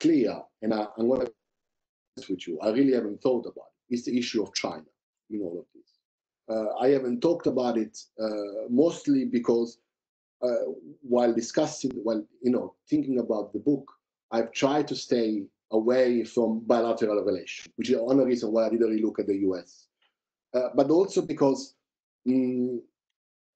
clear, and I, am going to with you, I really haven't thought about it. it, is the issue of China in all of this. Uh, I haven't talked about it uh, mostly because uh, while discussing, while you know, thinking about the book, I've tried to stay away from bilateral relations, which is one reason why I didn't really look at the US. Uh, but also because mm,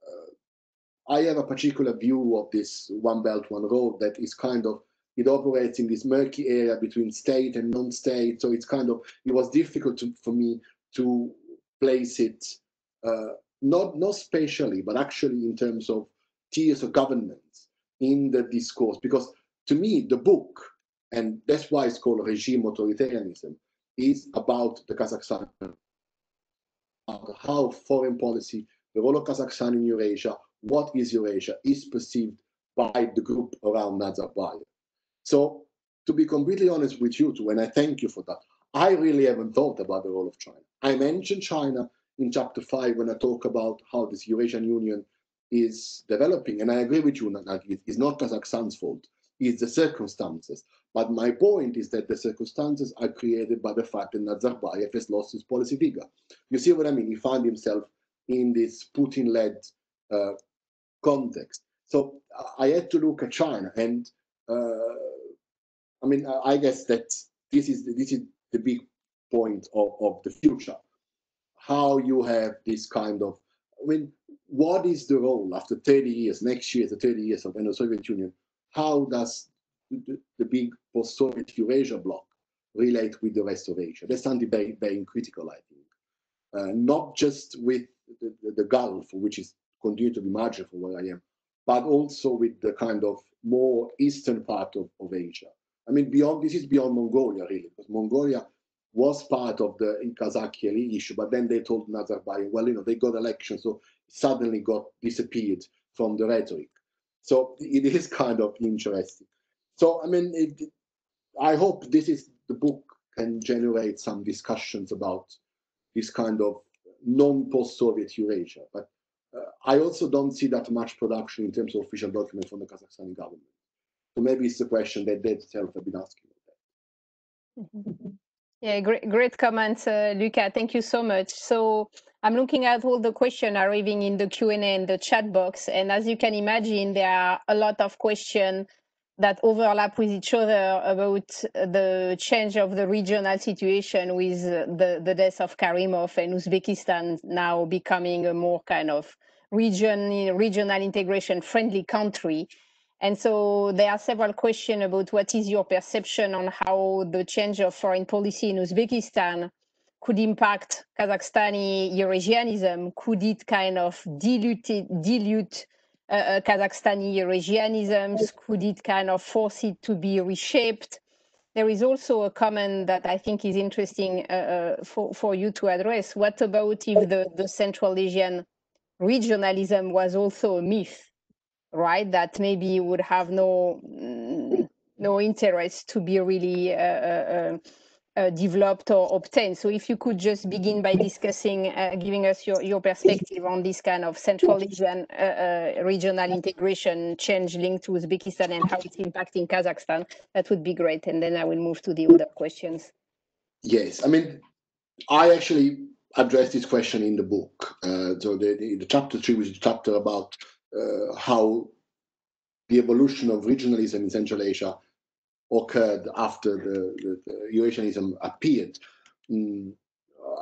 uh, I have a particular view of this One Belt, One Road that is kind of, it operates in this murky area between state and non-state. So it's kind of, it was difficult to, for me to place it, uh, not, not spatially, but actually in terms of tiers of governance in the discourse. Because to me, the book and that's why it's called regime authoritarianism, is about the Kazakhstan, about how foreign policy, the role of Kazakhstan in Eurasia, what is Eurasia, is perceived by the group around Nazarbayev. So to be completely honest with you too, and I thank you for that, I really haven't thought about the role of China. I mentioned China in chapter five when I talk about how this Eurasian Union is developing, and I agree with you, it's not Kazakhstan's fault, it's the circumstances. But my point is that the circumstances are created by the fact that Nazarbayev has lost his policy vigor. You see what I mean? He found himself in this Putin-led uh, context. So I had to look at China, and uh, I mean, I guess that this is this is the big point of, of the future. How you have this kind of, I mean, what is the role after 30 years? Next year, the 30 years of the Soviet Union. How does the, the big post-Soviet Eurasia bloc relate with the rest of Asia. That's something very, very critical, I think. Uh, not just with the, the, the, Gulf, which is continue to be marginal for where I am, but also with the kind of more eastern part of, of Asia. I mean, beyond this is beyond Mongolia, really, because Mongolia was part of the Kazakh issue, but then they told Nazarbayev, well, you know, they got elections, so suddenly got disappeared from the rhetoric. So it is kind of interesting. So, I mean, it, I hope this is the book can generate some discussions about this kind of non-post-Soviet Eurasia. But uh, I also don't see that much production in terms of official documents from the Kazakhstani government. So maybe it's a question that they themselves have been asking. Yeah, great, great comments, uh, Luca. Thank you so much. So I'm looking at all the questions arriving in the Q&A and the chat box. And as you can imagine, there are a lot of questions that overlap with each other about the change of the regional situation with the, the death of Karimov and Uzbekistan now becoming a more kind of region regional integration friendly country. And so there are several questions about what is your perception on how the change of foreign policy in Uzbekistan could impact Kazakhstani Eurasianism? Could it kind of dilute dilute uh, uh, Kazakhstani Eurasianisms? Could it kind of force it to be reshaped? There is also a comment that I think is interesting uh, uh for, for you to address. What about if the, the Central Asian regionalism was also a myth, right? That maybe would have no mm, no interest to be really uh, uh, uh, developed or obtained. So if you could just begin by discussing, uh, giving us your, your perspective on this kind of Central Asian uh, uh, regional integration change linked to Uzbekistan and how it's impacting Kazakhstan, that would be great. And then I will move to the other questions. Yes, I mean, I actually addressed this question in the book. Uh, so the, the, the, chapter three was a chapter about uh, how the evolution of regionalism in Central Asia occurred after the, the, the Eurasianism appeared. Mm,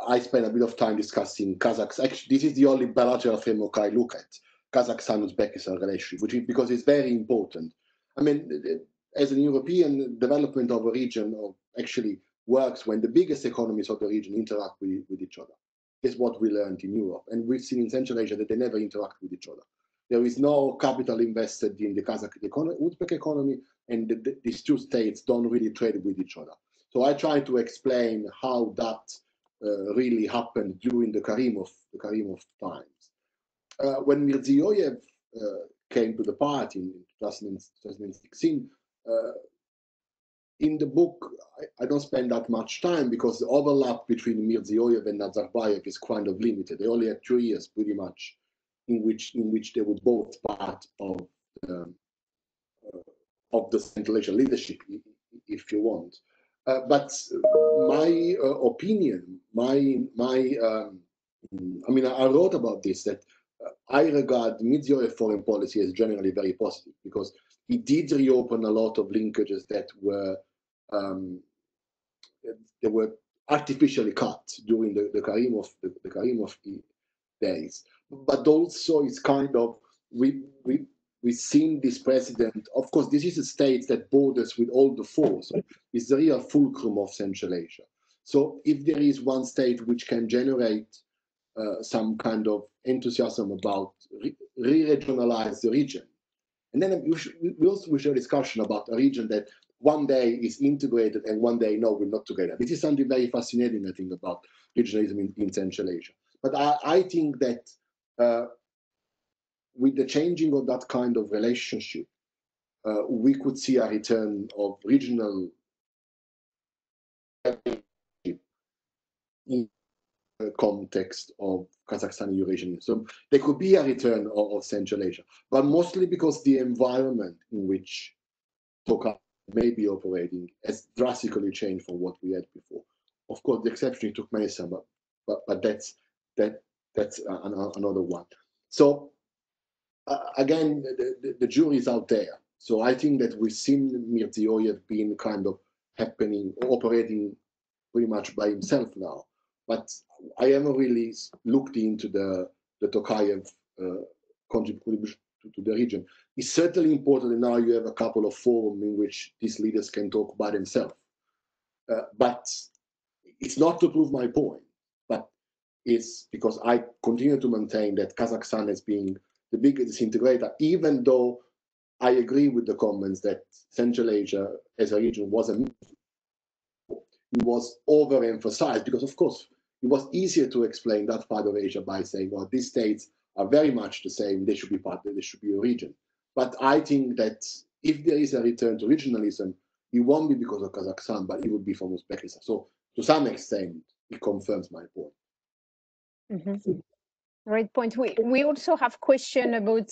I spent a bit of time discussing Kazakhstan. Actually, this is the only bilateral framework I look at, Kazakhstan-Uzbekistan relationship, which is because it's very important. I mean, as an European, development of a region of actually works when the biggest economies of the region interact with, with each other. Is what we learned in Europe. And we've seen in Central Asia that they never interact with each other. There is no capital invested in the Kazakh economy, Uzbek economy, and the, the, these two states don't really trade with each other. So I try to explain how that uh, really happened during the Karimov, the Karimov times. Uh, when Mirziyoyev uh, came to the party in 2016, uh, in the book, I, I, don't spend that much time because the overlap between Mirziyoyev and Nazarbayev is kind of limited. They only had two years, pretty much, in which in which they were both part of the, uh, of the Central Asian leadership, if you want. Uh, but my uh, opinion, my my, um, I mean, I wrote about this that uh, I regard Mirziyoyev foreign policy as generally very positive because he did reopen a lot of linkages that were um, they were artificially cut during the, the Karimov the, the Karimov days. But also it's kind of we we we've seen this president. Of course, this is a state that borders with all the four. So it's the real fulcrum of Central Asia. So if there is one state which can generate uh, some kind of enthusiasm about re-regionalize the region, and then we, should, we also we should discussion about a region that one day is integrated and one day, no, we're not together. This is something very fascinating, I think, about regionalism in, in Central Asia. But I, I think that uh, with the changing of that kind of relationship, uh, we could see a return of regional in the context of Kazakhstan Eurasianism. So there could be a return of, of Central Asia, but mostly because the environment in which Tokayev may be operating has drastically changed from what we had before. Of course, the exception it Turkmenistan, but but, but that's that that's an, another one. So uh, again, the, the, the, jury is out there. So I think that we've seen Mirziyoyev being kind of happening, operating pretty much by himself now. But I haven't really looked into the the Tokayev uh, contribution to, to the region. It's certainly important that now you have a couple of forums in which these leaders can talk by themselves. Uh, but it's not to prove my point, it's because I continue to maintain that Kazakhstan has been the biggest integrator, even though I agree with the comments that Central Asia as a region wasn't it was overemphasized because of course it was easier to explain that part of Asia by saying, well, these states are very much the same. They should be part. They should be a region. But I think that if there is a return to regionalism, it won't be because of Kazakhstan, but it would be from Uzbekistan. So to some extent, it confirms my point. Mm-hmm. Great point. We, we also have question about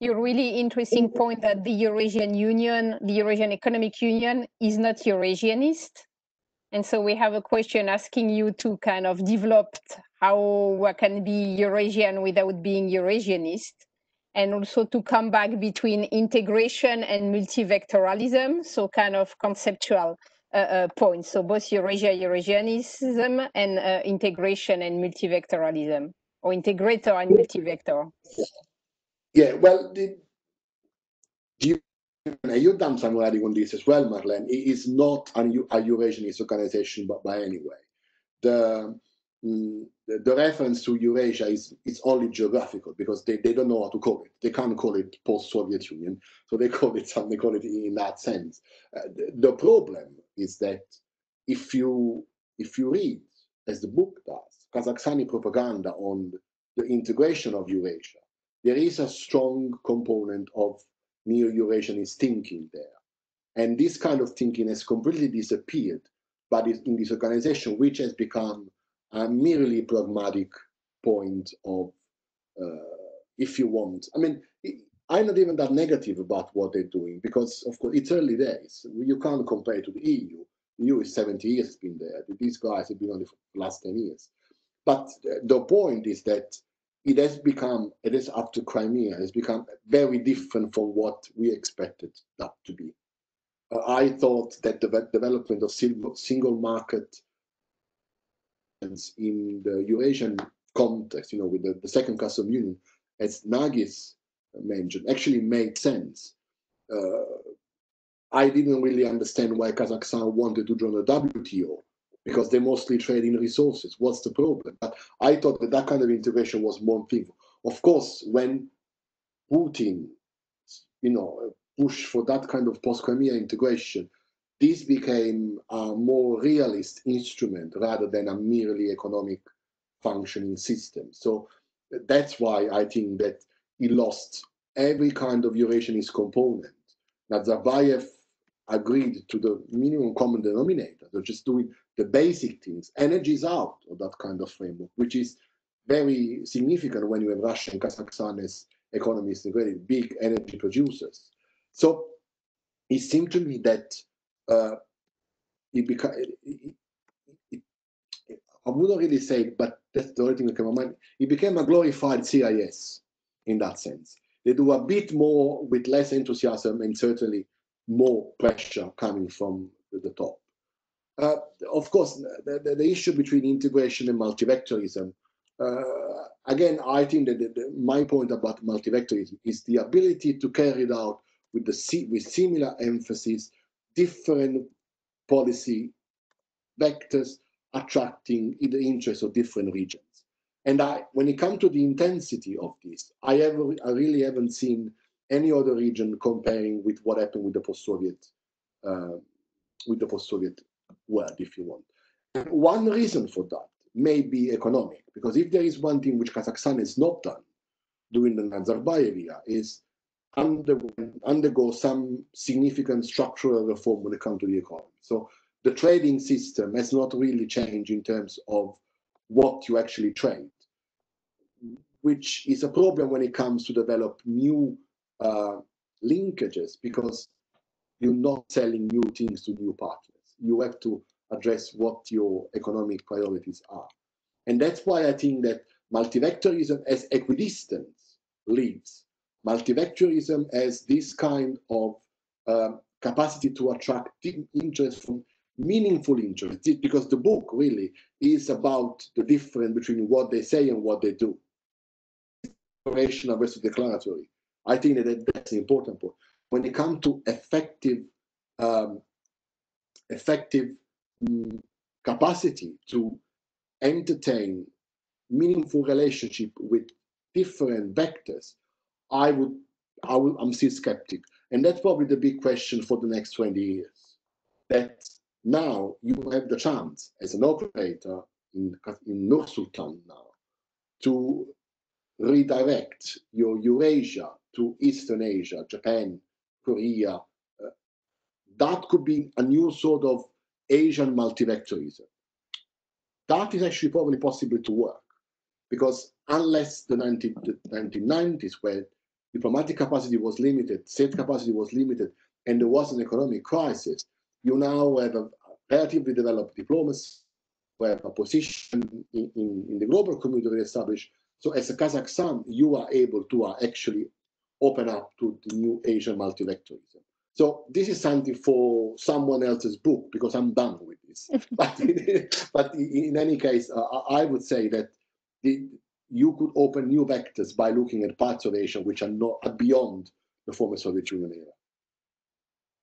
your really interesting point that the Eurasian Union, the Eurasian Economic Union is not Eurasianist. And so we have a question asking you to kind of develop how what can be Eurasian without being Eurasianist, and also to come back between integration and multivectoralism, so kind of conceptual points. So both Eurasia, Eurasianism, and uh, integration and multivectoralism, or integrator and multivector. Yeah, well, the, you, you've done some writing on this as well, Marlene. It is not a, a Eurasianist organization, but by any way. The mm, the, the, reference to Eurasia is, is only geographical because they, they don't know how to call it. They can't call it post-Soviet Union, so they call it something, they call it in that sense. Uh, the, the problem is that if you if you read, as the book does, Kazakhstani propaganda on the integration of Eurasia, there is a strong component of neo-Eurasianist thinking there. And this kind of thinking has completely disappeared, but in this organization, which has become a merely pragmatic point of, uh, if you want. I mean, I'm not even that negative about what they're doing because, of course, it's early days. You can't compare to the EU. The EU is 70 years been there. These guys have been on the last 10 years. But the point is that it has become, it is up to Crimea, it has become very different from what we expected that to be. Uh, I thought that the development of single market in the Eurasian context, you know, with the, the second custom union, as Nargis mentioned, actually made sense. Uh, I didn't really understand why Kazakhstan wanted to join the WTO because they mostly trade in resources. What's the problem? But I thought that that kind of integration was more thing. Of course, when Putin, you know, pushed for that kind of post-Crimea integration, this became a more realist instrument rather than a merely economic functioning system. So that's why I think that he lost every kind of Eurasianist component. Nazarbayev agreed to the minimum common denominator, they're just doing the basic things. Energy is out of that kind of framework, which is very significant when you have Russia and Kazakhstan as economies very big energy producers. So it seemed to me that uh, it became, I wouldn't really say, but that's the only thing that came to mind. It became a glorified CIS in that sense. They do a bit more with less enthusiasm and certainly more pressure coming from the top. Uh, of course, the, the, the, issue between integration and multivectorism, uh, again, I think that the, my point about multivectorism is the ability to carry it out with, the, with similar emphasis different policy vectors attracting the interest of different regions. And I, when it comes to the intensity of this, I, ever, I really haven't seen any other region comparing with what happened with the post-Soviet, uh, with the post-Soviet world, if you want. And one reason for that may be economic, because if there is one thing which Kazakhstan has not done during the Nazarbayev era is undergo, undergo some significant structural reform when it comes to the economy. So the trading system has not really changed in terms of what you actually trade, which is a problem when it comes to develop new uh, linkages because you're not selling new things to new partners. You have to address what your economic priorities are. And that's why I think that multivectorism as equidistance leads. multivectorism as this kind of um, capacity to attract interest from meaningful interest because the book really is about the difference between what they say and what they do operational versus declaratory i think that that's an important point when it comes to effective um, effective um, capacity to entertain meaningful relationship with different vectors I would, I will, I'm still skeptic. And that's probably the big question for the next 20 years. That now you have the chance as an operator in, in Nur Sultan now to redirect your Eurasia to Eastern Asia, Japan, Korea. Uh, that could be a new sort of Asian multivectorism. That is actually probably possible to work because unless the, 19, the 1990s, where diplomatic capacity was limited, state capacity was limited, and there was an economic crisis, you now have a relatively developed diplomacy, you have a position in, in, in the global community established. So as a Kazakhstan, you are able to uh, actually open up to the new Asian multilateralism. So this is something for someone else's book because I'm done with this. *laughs* but, but in any case, uh, I would say that the, you could open new vectors by looking at parts of Asia which are not are beyond the former Soviet Union era.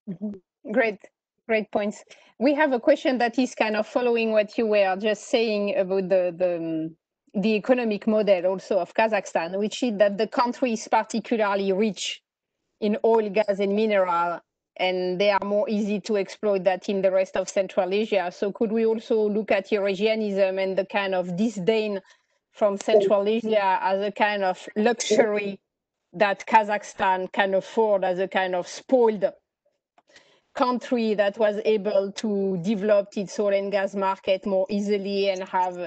Mm -hmm. Great. Great points. We have a question that is kind of following what you were just saying about the the, um, the economic model also of Kazakhstan, which is that the country is particularly rich in oil, gas, and mineral, and they are more easy to exploit that in the rest of Central Asia. So could we also look at Eurasianism and the kind of disdain from Central Asia as a kind of luxury that Kazakhstan can afford as a kind of spoiled country that was able to develop its oil and gas market more easily and have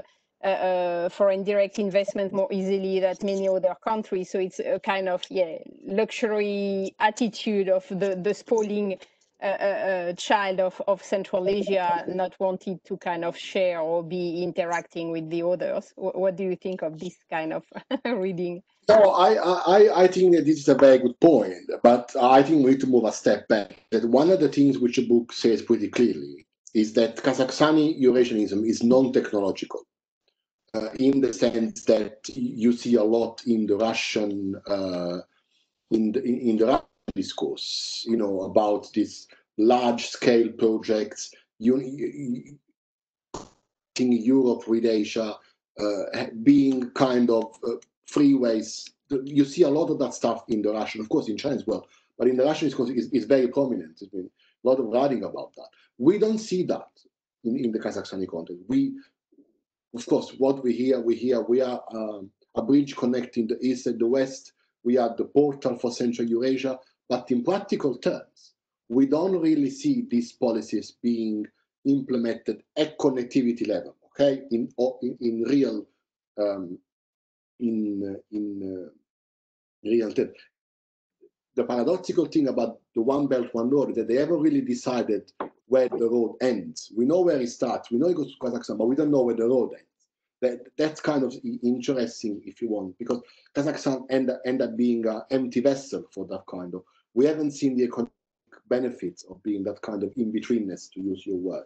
uh, uh, foreign direct investment more easily than many other countries. So it's a kind of yeah luxury attitude of the the spoiling uh child of, of Central Asia, not wanting to kind of share or be interacting with the others. What, what do you think of this kind of *laughs* reading? No, I, I, I think that this is a very good point, but I think we need to move a step back. That one of the things which the book says pretty clearly is that Kazakhstani Eurasianism is non-technological, uh, in the sense that you see a lot in the Russian uh, in the in the discourse, you know, about these large-scale projects, you, Europe with Asia, uh, being kind of uh, freeways. You see a lot of that stuff in the Russian, of course, in China as well, but in the Russian discourse is, is very prominent. There's been a lot of writing about that. We don't see that in, in the Kazakhstani context. We, of course, what we hear, we hear we are um, a bridge connecting the east and the west. We are the portal for Central Eurasia, but in practical terms, we don't really see these policies being implemented at connectivity level. Okay, in in, in real um, in in uh, real terms. The paradoxical thing about the One Belt One Road is that they haven't really decided where the road ends. We know where it starts. We know it goes to Kazakhstan, but we don't know where the road ends. That that's kind of interesting, if you want, because Kazakhstan end end up being an empty vessel for that kind of. We haven't seen the economic benefits of being that kind of in betweenness, to use your word.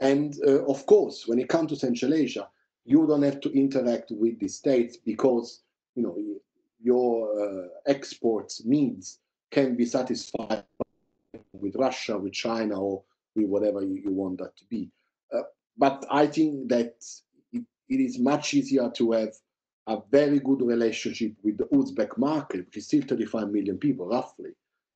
And uh, of course, when it comes to Central Asia, you don't have to interact with the states because you know your uh, exports needs can be satisfied with Russia, with China, or with whatever you, you want that to be. Uh, but I think that it, it is much easier to have a very good relationship with the Uzbek market, which is still 35 million people roughly,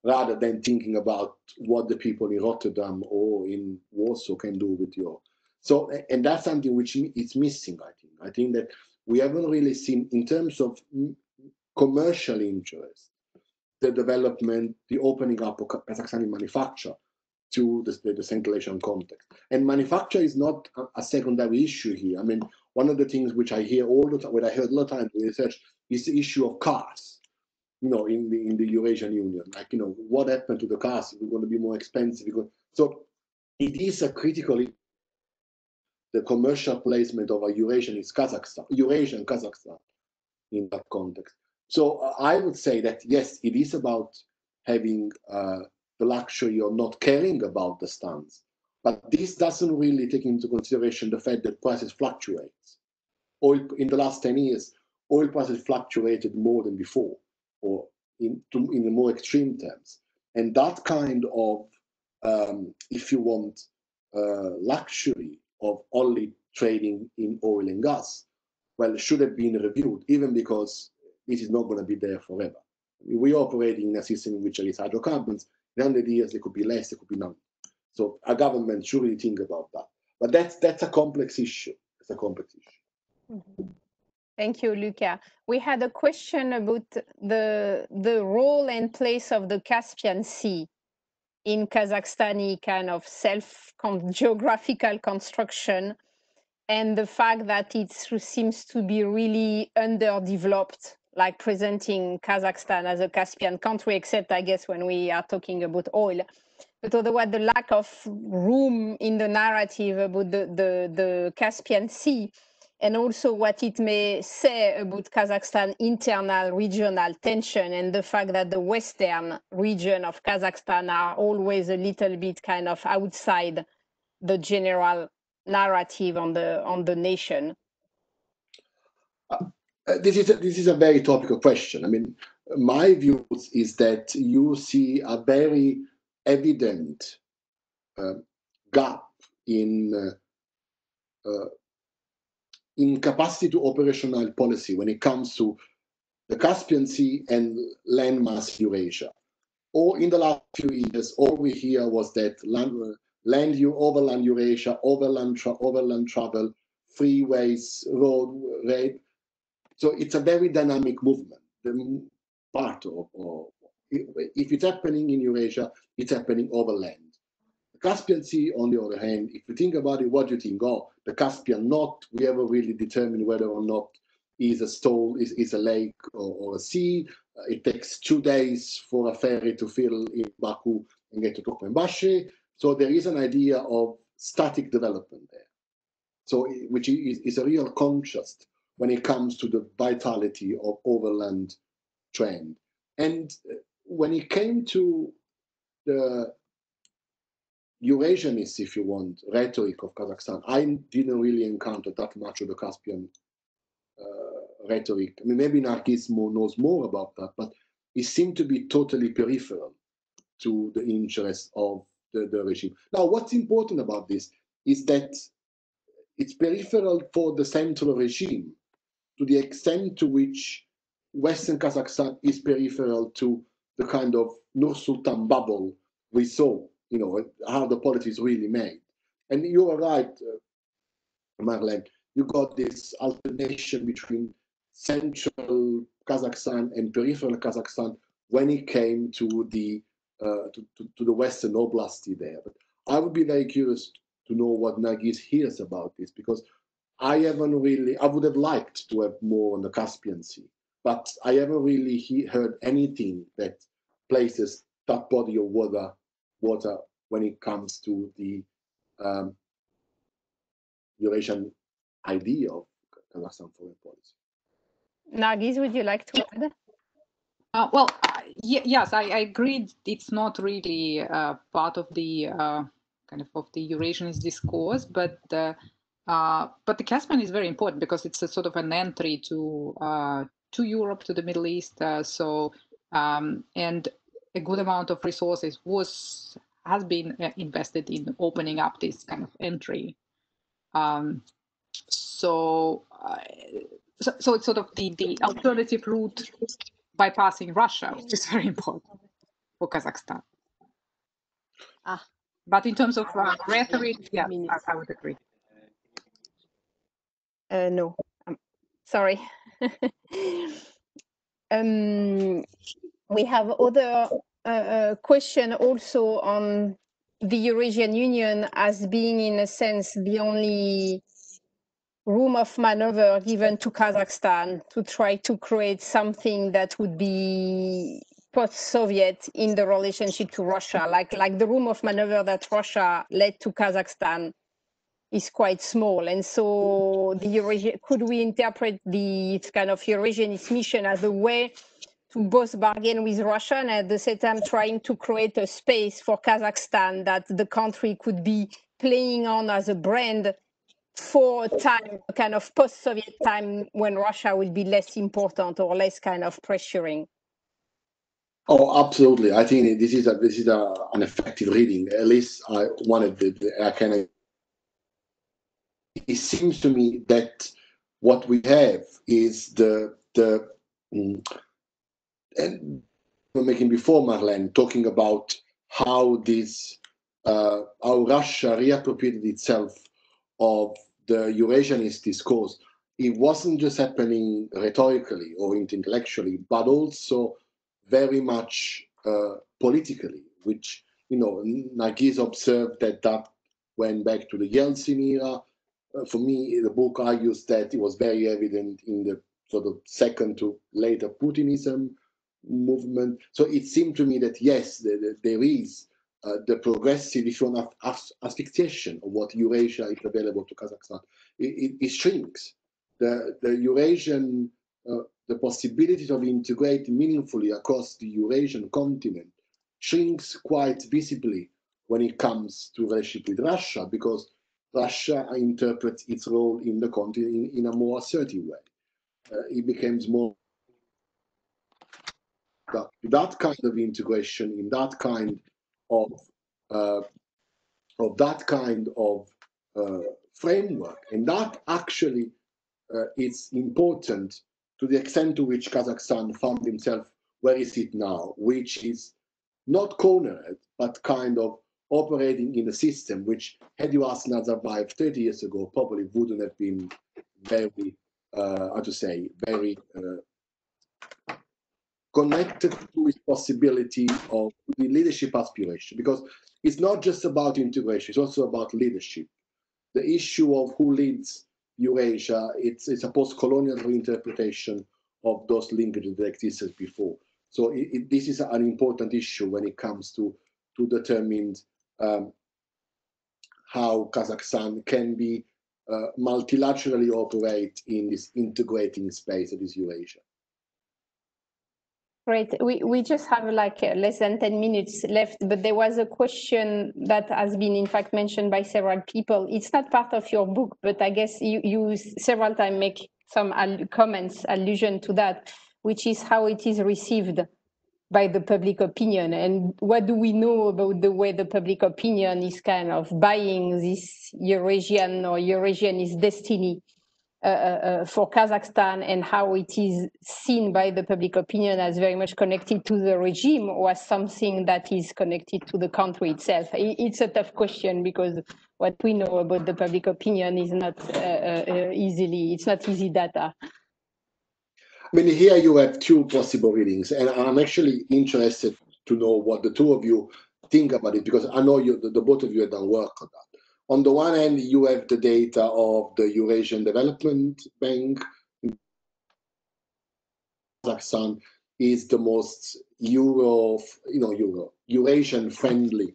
rather than thinking about what the people in Rotterdam or in Warsaw can do with your so, and that's something which is missing, I think. I think that we haven't really seen, in terms of commercial interest, the development, the opening up of Kazakhstani manufacture to the, the Central Asian context. And manufacture is not a, a, secondary issue here. I mean, one of the things which I hear all the time, what I heard a lot of times in research, is the issue of cars. You know, in the in the Eurasian Union, like you know, what happened to the cars? We're going to be more expensive. Because so it is a critical the commercial placement of a Eurasian is Kazakhstan, Eurasian Kazakhstan in that context. So uh, I would say that yes, it is about having uh, the luxury of not caring about the stance, but this doesn't really take into consideration the fact that prices fluctuate. Oil in the last 10 years, oil prices fluctuated more than before, or in, to, in the more extreme terms. And that kind of, um, if you want, uh, luxury of only trading in oil and gas, well, should have been reviewed, even because it is not going to be there forever. We're operating in a system in which there is hydrocarbons. In 100 years, there could be less, there could be none. So a government should really think about that. But that's that's a complex issue. It's a complex issue. Mm-hmm. Thank you, Luca. We had a question about the the role and place of the Caspian Sea in Kazakhstani kind of self geographical construction and the fact that it seems to be really underdeveloped, like presenting Kazakhstan as a Caspian country, except I guess when we are talking about oil. But otherwise, the lack of room in the narrative about the, the, the Caspian Sea and also what it may say about Kazakhstan internal regional tension and the fact that the western region of Kazakhstan are always a little bit kind of outside the general narrative on the on the nation. Uh, this is a, this is a very topical question. I mean, my view is that you see a very evident uh, gap in uh, uh, in capacity to operational policy when it comes to the Caspian Sea and landmass Eurasia. Or in the last few years, all we hear was that land, land overland Eurasia, overland, tra overland travel, freeways, road, raid. So it's a very dynamic movement. The part of, of if it's happening in Eurasia, it's happening overland. Caspian Sea, on the other hand, if you think about it, what do you think? Oh, the Caspian, not we ever really determine whether or not is a stall, is, is a lake or, or a sea. Uh, it takes two days for a ferry to fill in Baku and get to Turkmenbashi. So there is an idea of static development there. So which is, is a real contrast when it comes to the vitality of overland trend. And uh, when it came to the Eurasianist, if you want, rhetoric of Kazakhstan, I didn't really encounter that much of the Caspian uh, rhetoric. I mean, maybe Nargis knows more about that, but it seemed to be totally peripheral to the interests of the, the regime. Now, what's important about this is that it's peripheral for the central regime to the extent to which Western Kazakhstan is peripheral to the kind of Nur Sultan bubble we saw, you know, how the politics really made. And you are right, uh, Marlene, you got this alternation between central Kazakhstan and peripheral Kazakhstan when it came to the uh, to, to, to, the Western Oblasti there. But I would be very curious to know what Nargis hears about this because I haven't really, I would have liked to have more on the Caspian Sea, but I haven't really he, heard anything that places that body of water, water when it comes to the um, Eurasian idea of Kazakhstan foreign policy. Nargis, would you like to add? Uh, well, uh, yes, I, I agree. It's not really uh, part of the uh, kind of of the Eurasianist discourse, but uh, uh, but the Caspian is very important because it's a sort of an entry to to Europe, to the Middle East. so um, and a good amount of resources was has been invested in opening up this kind of entry. Um, so, uh, so, so it's sort of the, the alternative route bypassing Russia, which is very important for Kazakhstan. Ah. But in terms of uh, rhetoric, yeah, I, I, would agree. Uh, no, *laughs* um, sorry. um, we have other uh, uh, question also on the Eurasian Union as being, in a sense, the only room of maneuver given to Kazakhstan to try to create something that would be post-Soviet in the relationship to Russia, like like the room of maneuver that Russia led to Kazakhstan is quite small. And so the Eurasia, could we interpret the kind of Eurasianist mission as a way to both bargain with Russia and at the same time trying to create a space for Kazakhstan that the country could be playing on as a brand for a time, kind of post-Soviet time when Russia will be less important or less kind of pressuring. Oh, absolutely. I think this is a this is a, an effective reading. At least I wanted the, I kind It seems to me that what we have is the the mm, and we were making before Marlene talking about how this uh, how Russia reappropriated itself of the Eurasianist discourse. It wasn't just happening rhetorically or intellectually, but also very much uh, politically, which, you know, Nargis observed that that went back to the Yeltsin era. Uh, for me, the book argues that it was very evident in the sort of second to later Putinism movement. So it seemed to me that yes, the, the, there is uh, the progressive issue of asphyxiation of what Eurasia is available to Kazakhstan. It, it, it shrinks. The, the Eurasian, uh, the possibility of integrating meaningfully across the Eurasian continent shrinks quite visibly when it comes to relationship with Russia because Russia interprets its role in the continent in, in a more assertive way. Uh, it becomes more that, that kind of integration in that kind of uh, of that kind of uh, framework. And that actually uh, is important to the extent to which Kazakhstan found himself where is it now, which is not cornered, but kind of operating in a system which, had you asked Nazarbayev 30 years ago, probably wouldn't have been very, uh, how to say, very uh, connected to his possibility of the leadership aspiration. Because it's not just about integration, it's also about leadership. The issue of who leads Eurasia, it's, it's a post-colonial reinterpretation of those linkages that existed before. So it, it, this is an important issue when it comes to to determine um, how Kazakhstan can be uh, multilaterally operate in this integrating space that is Eurasia. Great. We, we just have like uh, less than 10 minutes left, but there was a question that has been in fact mentioned by several people. It's not part of your book, but I guess you, you several times make some comments, allusion to that, which is how it is received by the public opinion and what do we know about the way the public opinion is kind of buying this eurasian or eurasianist destiny uh, uh, uh, for kazakhstan and how it is seen by the public opinion as very much connected to the regime or as something that is connected to the country itself it's a tough question because what we know about the public opinion is not uh, easily it's not easy data I mean, here you have two possible readings, and I'm actually interested to know what the two of you think about it because I know you, the, the both of you have done work on that. On the one hand, you have the data of the Eurasian Development Bank. Kazakhstan is the most Euro, you know, Euro, Eurasian friendly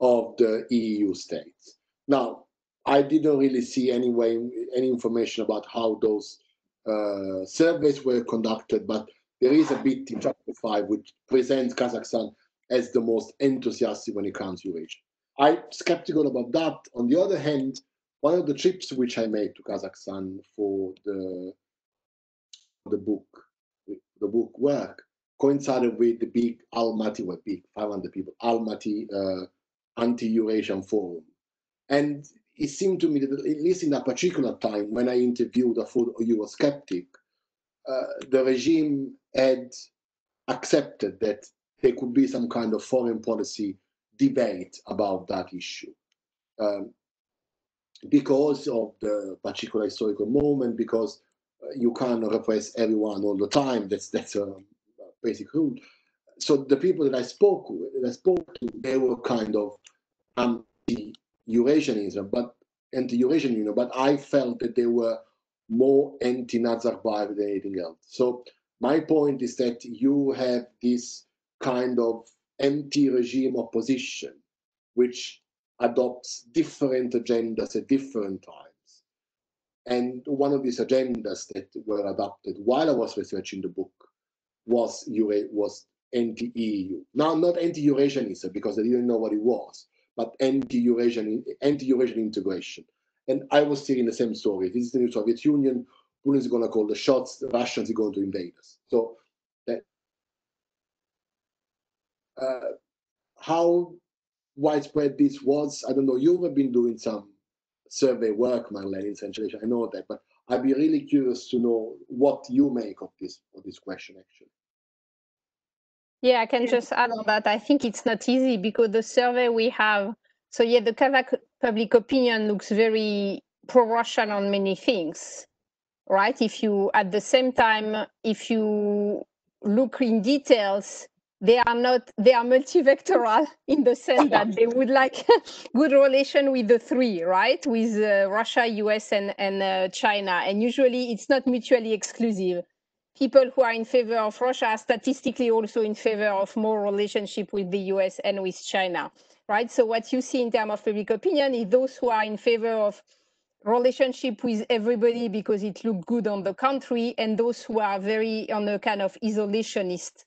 of the EU states. Now, I didn't really see any way, any information about how those uh, surveys were conducted, but there is a bit in chapter five which presents Kazakhstan as the most enthusiastic when it comes to Eurasia. I'm skeptical about that. On the other hand, one of the trips which I made to Kazakhstan for the the book, the book work, coincided with the big Almaty, what big 500 people, Almaty uh, anti-Eurasian forum, and it seemed to me that at least in that particular time when I interviewed a full Eurosceptic, uh, the regime had accepted that there could be some kind of foreign policy debate about that issue. Um, because of the particular historical moment, because uh, you can't repress everyone all the time. That's that's a basic rule. So the people that I spoke with, that I spoke to, they were kind of anti Eurasianism, but anti-Eurasian Union, but I felt that they were more anti-Nazarbayev than anything else. So my point is that you have this kind of anti-regime opposition, which adopts different agendas at different times. And one of these agendas that were adopted while I was researching the book was was anti-EU. Now, not anti-Eurasianism because they didn't know what it was, but anti-Eurasian anti-Eurasian integration. And I was seeing the same story. This is the new Soviet Union. Putin is going to call the shots. The Russians are going to invade us. So that uh, Uh, how widespread this was, I don't know. You've been doing some survey work, Marlene, in Central Asia. I know that, but I'd be really curious to know what you make of this of this question, actually. Yeah, I can just add on that. I think it's not easy because the survey we have, so yeah, the Kazakh public opinion looks very pro-Russian on many things, right? If you, at the same time, if you look in details, they are not, they are multivectoral *laughs* in the sense that they would like *laughs* good relation with the three, right? With uh, Russia, US, and, and uh, China. And usually it's not mutually exclusive people who are in favor of Russia are statistically also in favor of more relationship with the US and with China, right? So what you see in terms of public opinion is those who are in favor of relationship with everybody because it looked good on the country and those who are very on a kind of isolationist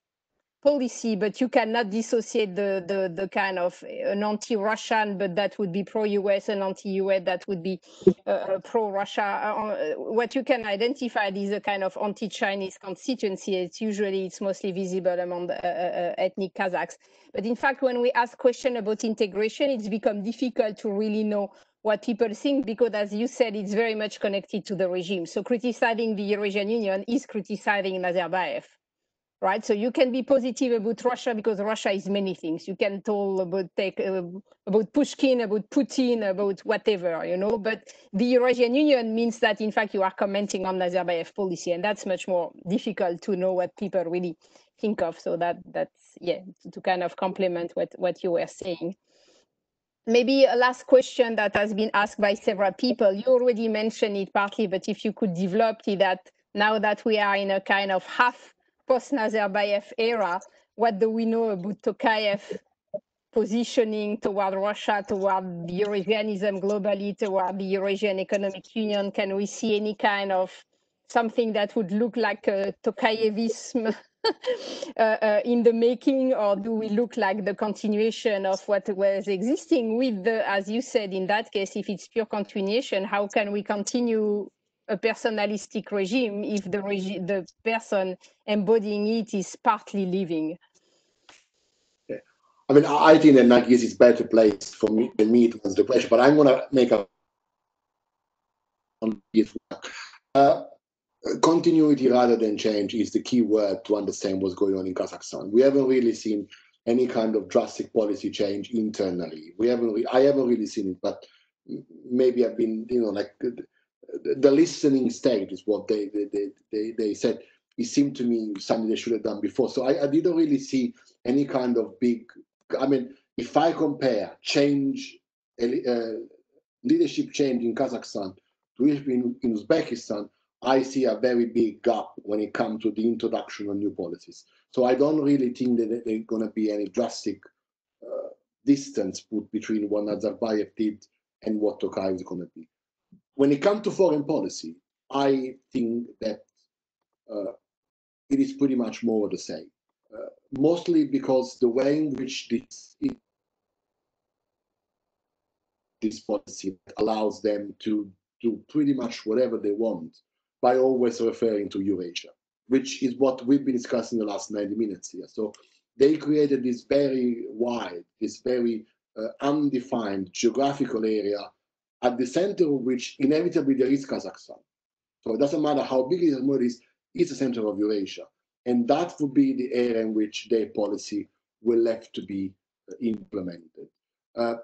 policy, but you cannot dissociate the, the, the kind of an anti-Russian, but that would be pro-US, and anti-US that would be uh, uh pro-Russia. Uh, uh, what you can identify is a kind of anti-Chinese constituency. It's usually, it's mostly visible among the uh, ethnic Kazakhs. But in fact, when we ask questions about integration, it's become difficult to really know what people think because as you said it's very much connected to the regime so criticizing the eurasian union is criticizing nazarbayev right? So you can be positive about Russia because Russia is many things. You can talk about take uh, about Pushkin, about Putin, about whatever, you know. But the Eurasian Union means that in fact you are commenting on Nazarbayev policy, and that's much more difficult to know what people really think of. So that that's yeah to, to kind of complement what what you were saying. Maybe a last question that has been asked by several people. You already mentioned it partly, but if you could develop it that now that we are in a kind of half post-Nazarbayev era, what do we know about Tokayev positioning toward Russia, toward the Eurasianism globally, toward the Eurasian Economic Union? Can we see any kind of something that would look like a Tokayevism *laughs* uh, uh, in the making, or do we look like the continuation of what was existing with the, as you said, in that case, if it's pure continuation, how can we continue a personalistic regime if the regi- the person embodying it is partly living. Yeah. I mean, I think that Nargis is better placed for me than me to answer the question, but I'm going to make a uh, continuity rather than change is the key word to understand what's going on in Kazakhstan. We haven't really seen any kind of drastic policy change internally. We haven't. I haven't really seen it, but maybe I've been, you know, like the listening stage is what they they, they, they said. It seemed to me something they should have done before. So I, I didn't really see any kind of big. I mean, if I compare change, uh, leadership change in Kazakhstan to in, in Uzbekistan, I see a very big gap when it comes to the introduction of new policies. So I don't really think that there's going to be any drastic uh, distance put between what Nazarbayev did and what Tokayev is going to be when it comes to foreign policy, I think that uh, it is pretty much more the same. Uh, mostly because the way in which this this policy allows them to do pretty much whatever they want by always referring to Eurasia, which is what we've been discussing the last 90 minutes here. So they created this very wide, this very uh, undefined geographical area at the center of which inevitably there is Kazakhstan. So it doesn't matter how big it is, it's the center of Eurasia. And that would be the area in which their policy will have to be uh, implemented. Uh,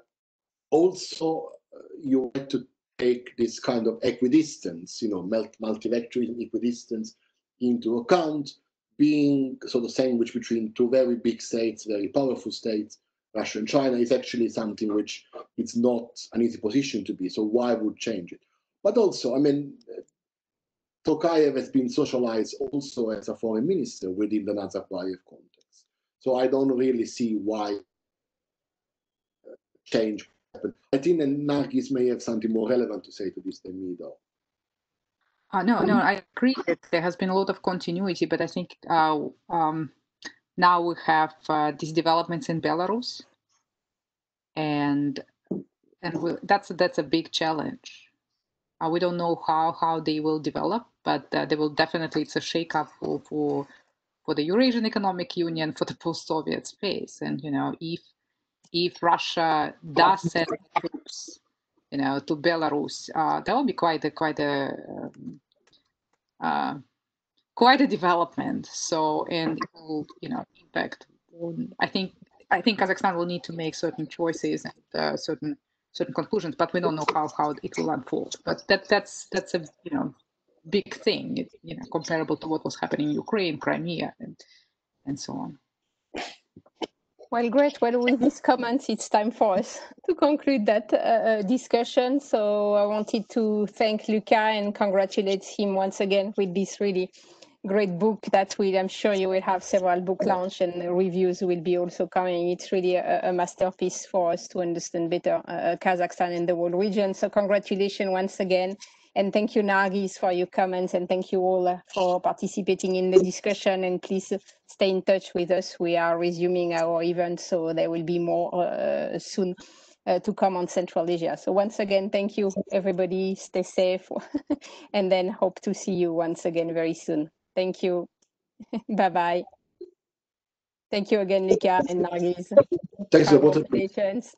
also, uh, you have to take this kind of equidistance, you know, multilateralism equidistance into account, being sort of sandwiched between two very big states, very powerful states, Russia and China is actually something which it's not an easy position to be. So why would change it? But also, I mean, Tokayev has been socialized also as a foreign minister within the Nazarbayev context. So I don't really see why change happened. I think that Nargis may have something more relevant to say to this than me, though. Uh, no, no, I agree that there has been a lot of continuity, but I think uh, um, now we have uh, these developments in Belarus, and and we, that's that's a big challenge. Uh, we don't know how how they will develop, but uh, they will definitely it's a shakeup for for for the Eurasian Economic Union for the post-Soviet space. And you know, if if Russia does send troops, you know, to Belarus, uh, that will be quite a quite a um, uh, quite a development. So, and it will, you know, impact. On, I think I think Kazakhstan will need to make certain choices and uh, certain certain conclusions, but we don't know how how it will unfold. But that that's that's a you know big thing, it, you know, comparable to what was happening in Ukraine, Crimea, and and so on. Well, great. Well, with these comments, it's time for us to conclude that uh, uh, discussion. So I wanted to thank Luca and congratulate him once again with this really great book that will i'm sure you will have several book launch and reviews will be also coming it's really a, a masterpiece for us to understand better uh, kazakhstan and the world region so congratulations once again And thank you, Nargis, for your comments, and thank you all uh, for participating in the discussion. And please stay in touch with us. We are resuming our event, so there will be more uh, soon uh, to come on Central Asia. So once again, thank you, everybody. Stay safe, *laughs* and then hope to see you once again very soon. Thank you. *laughs* bye bye. Thank you again, Luca and Nargis. Thanks lot. Congratulations.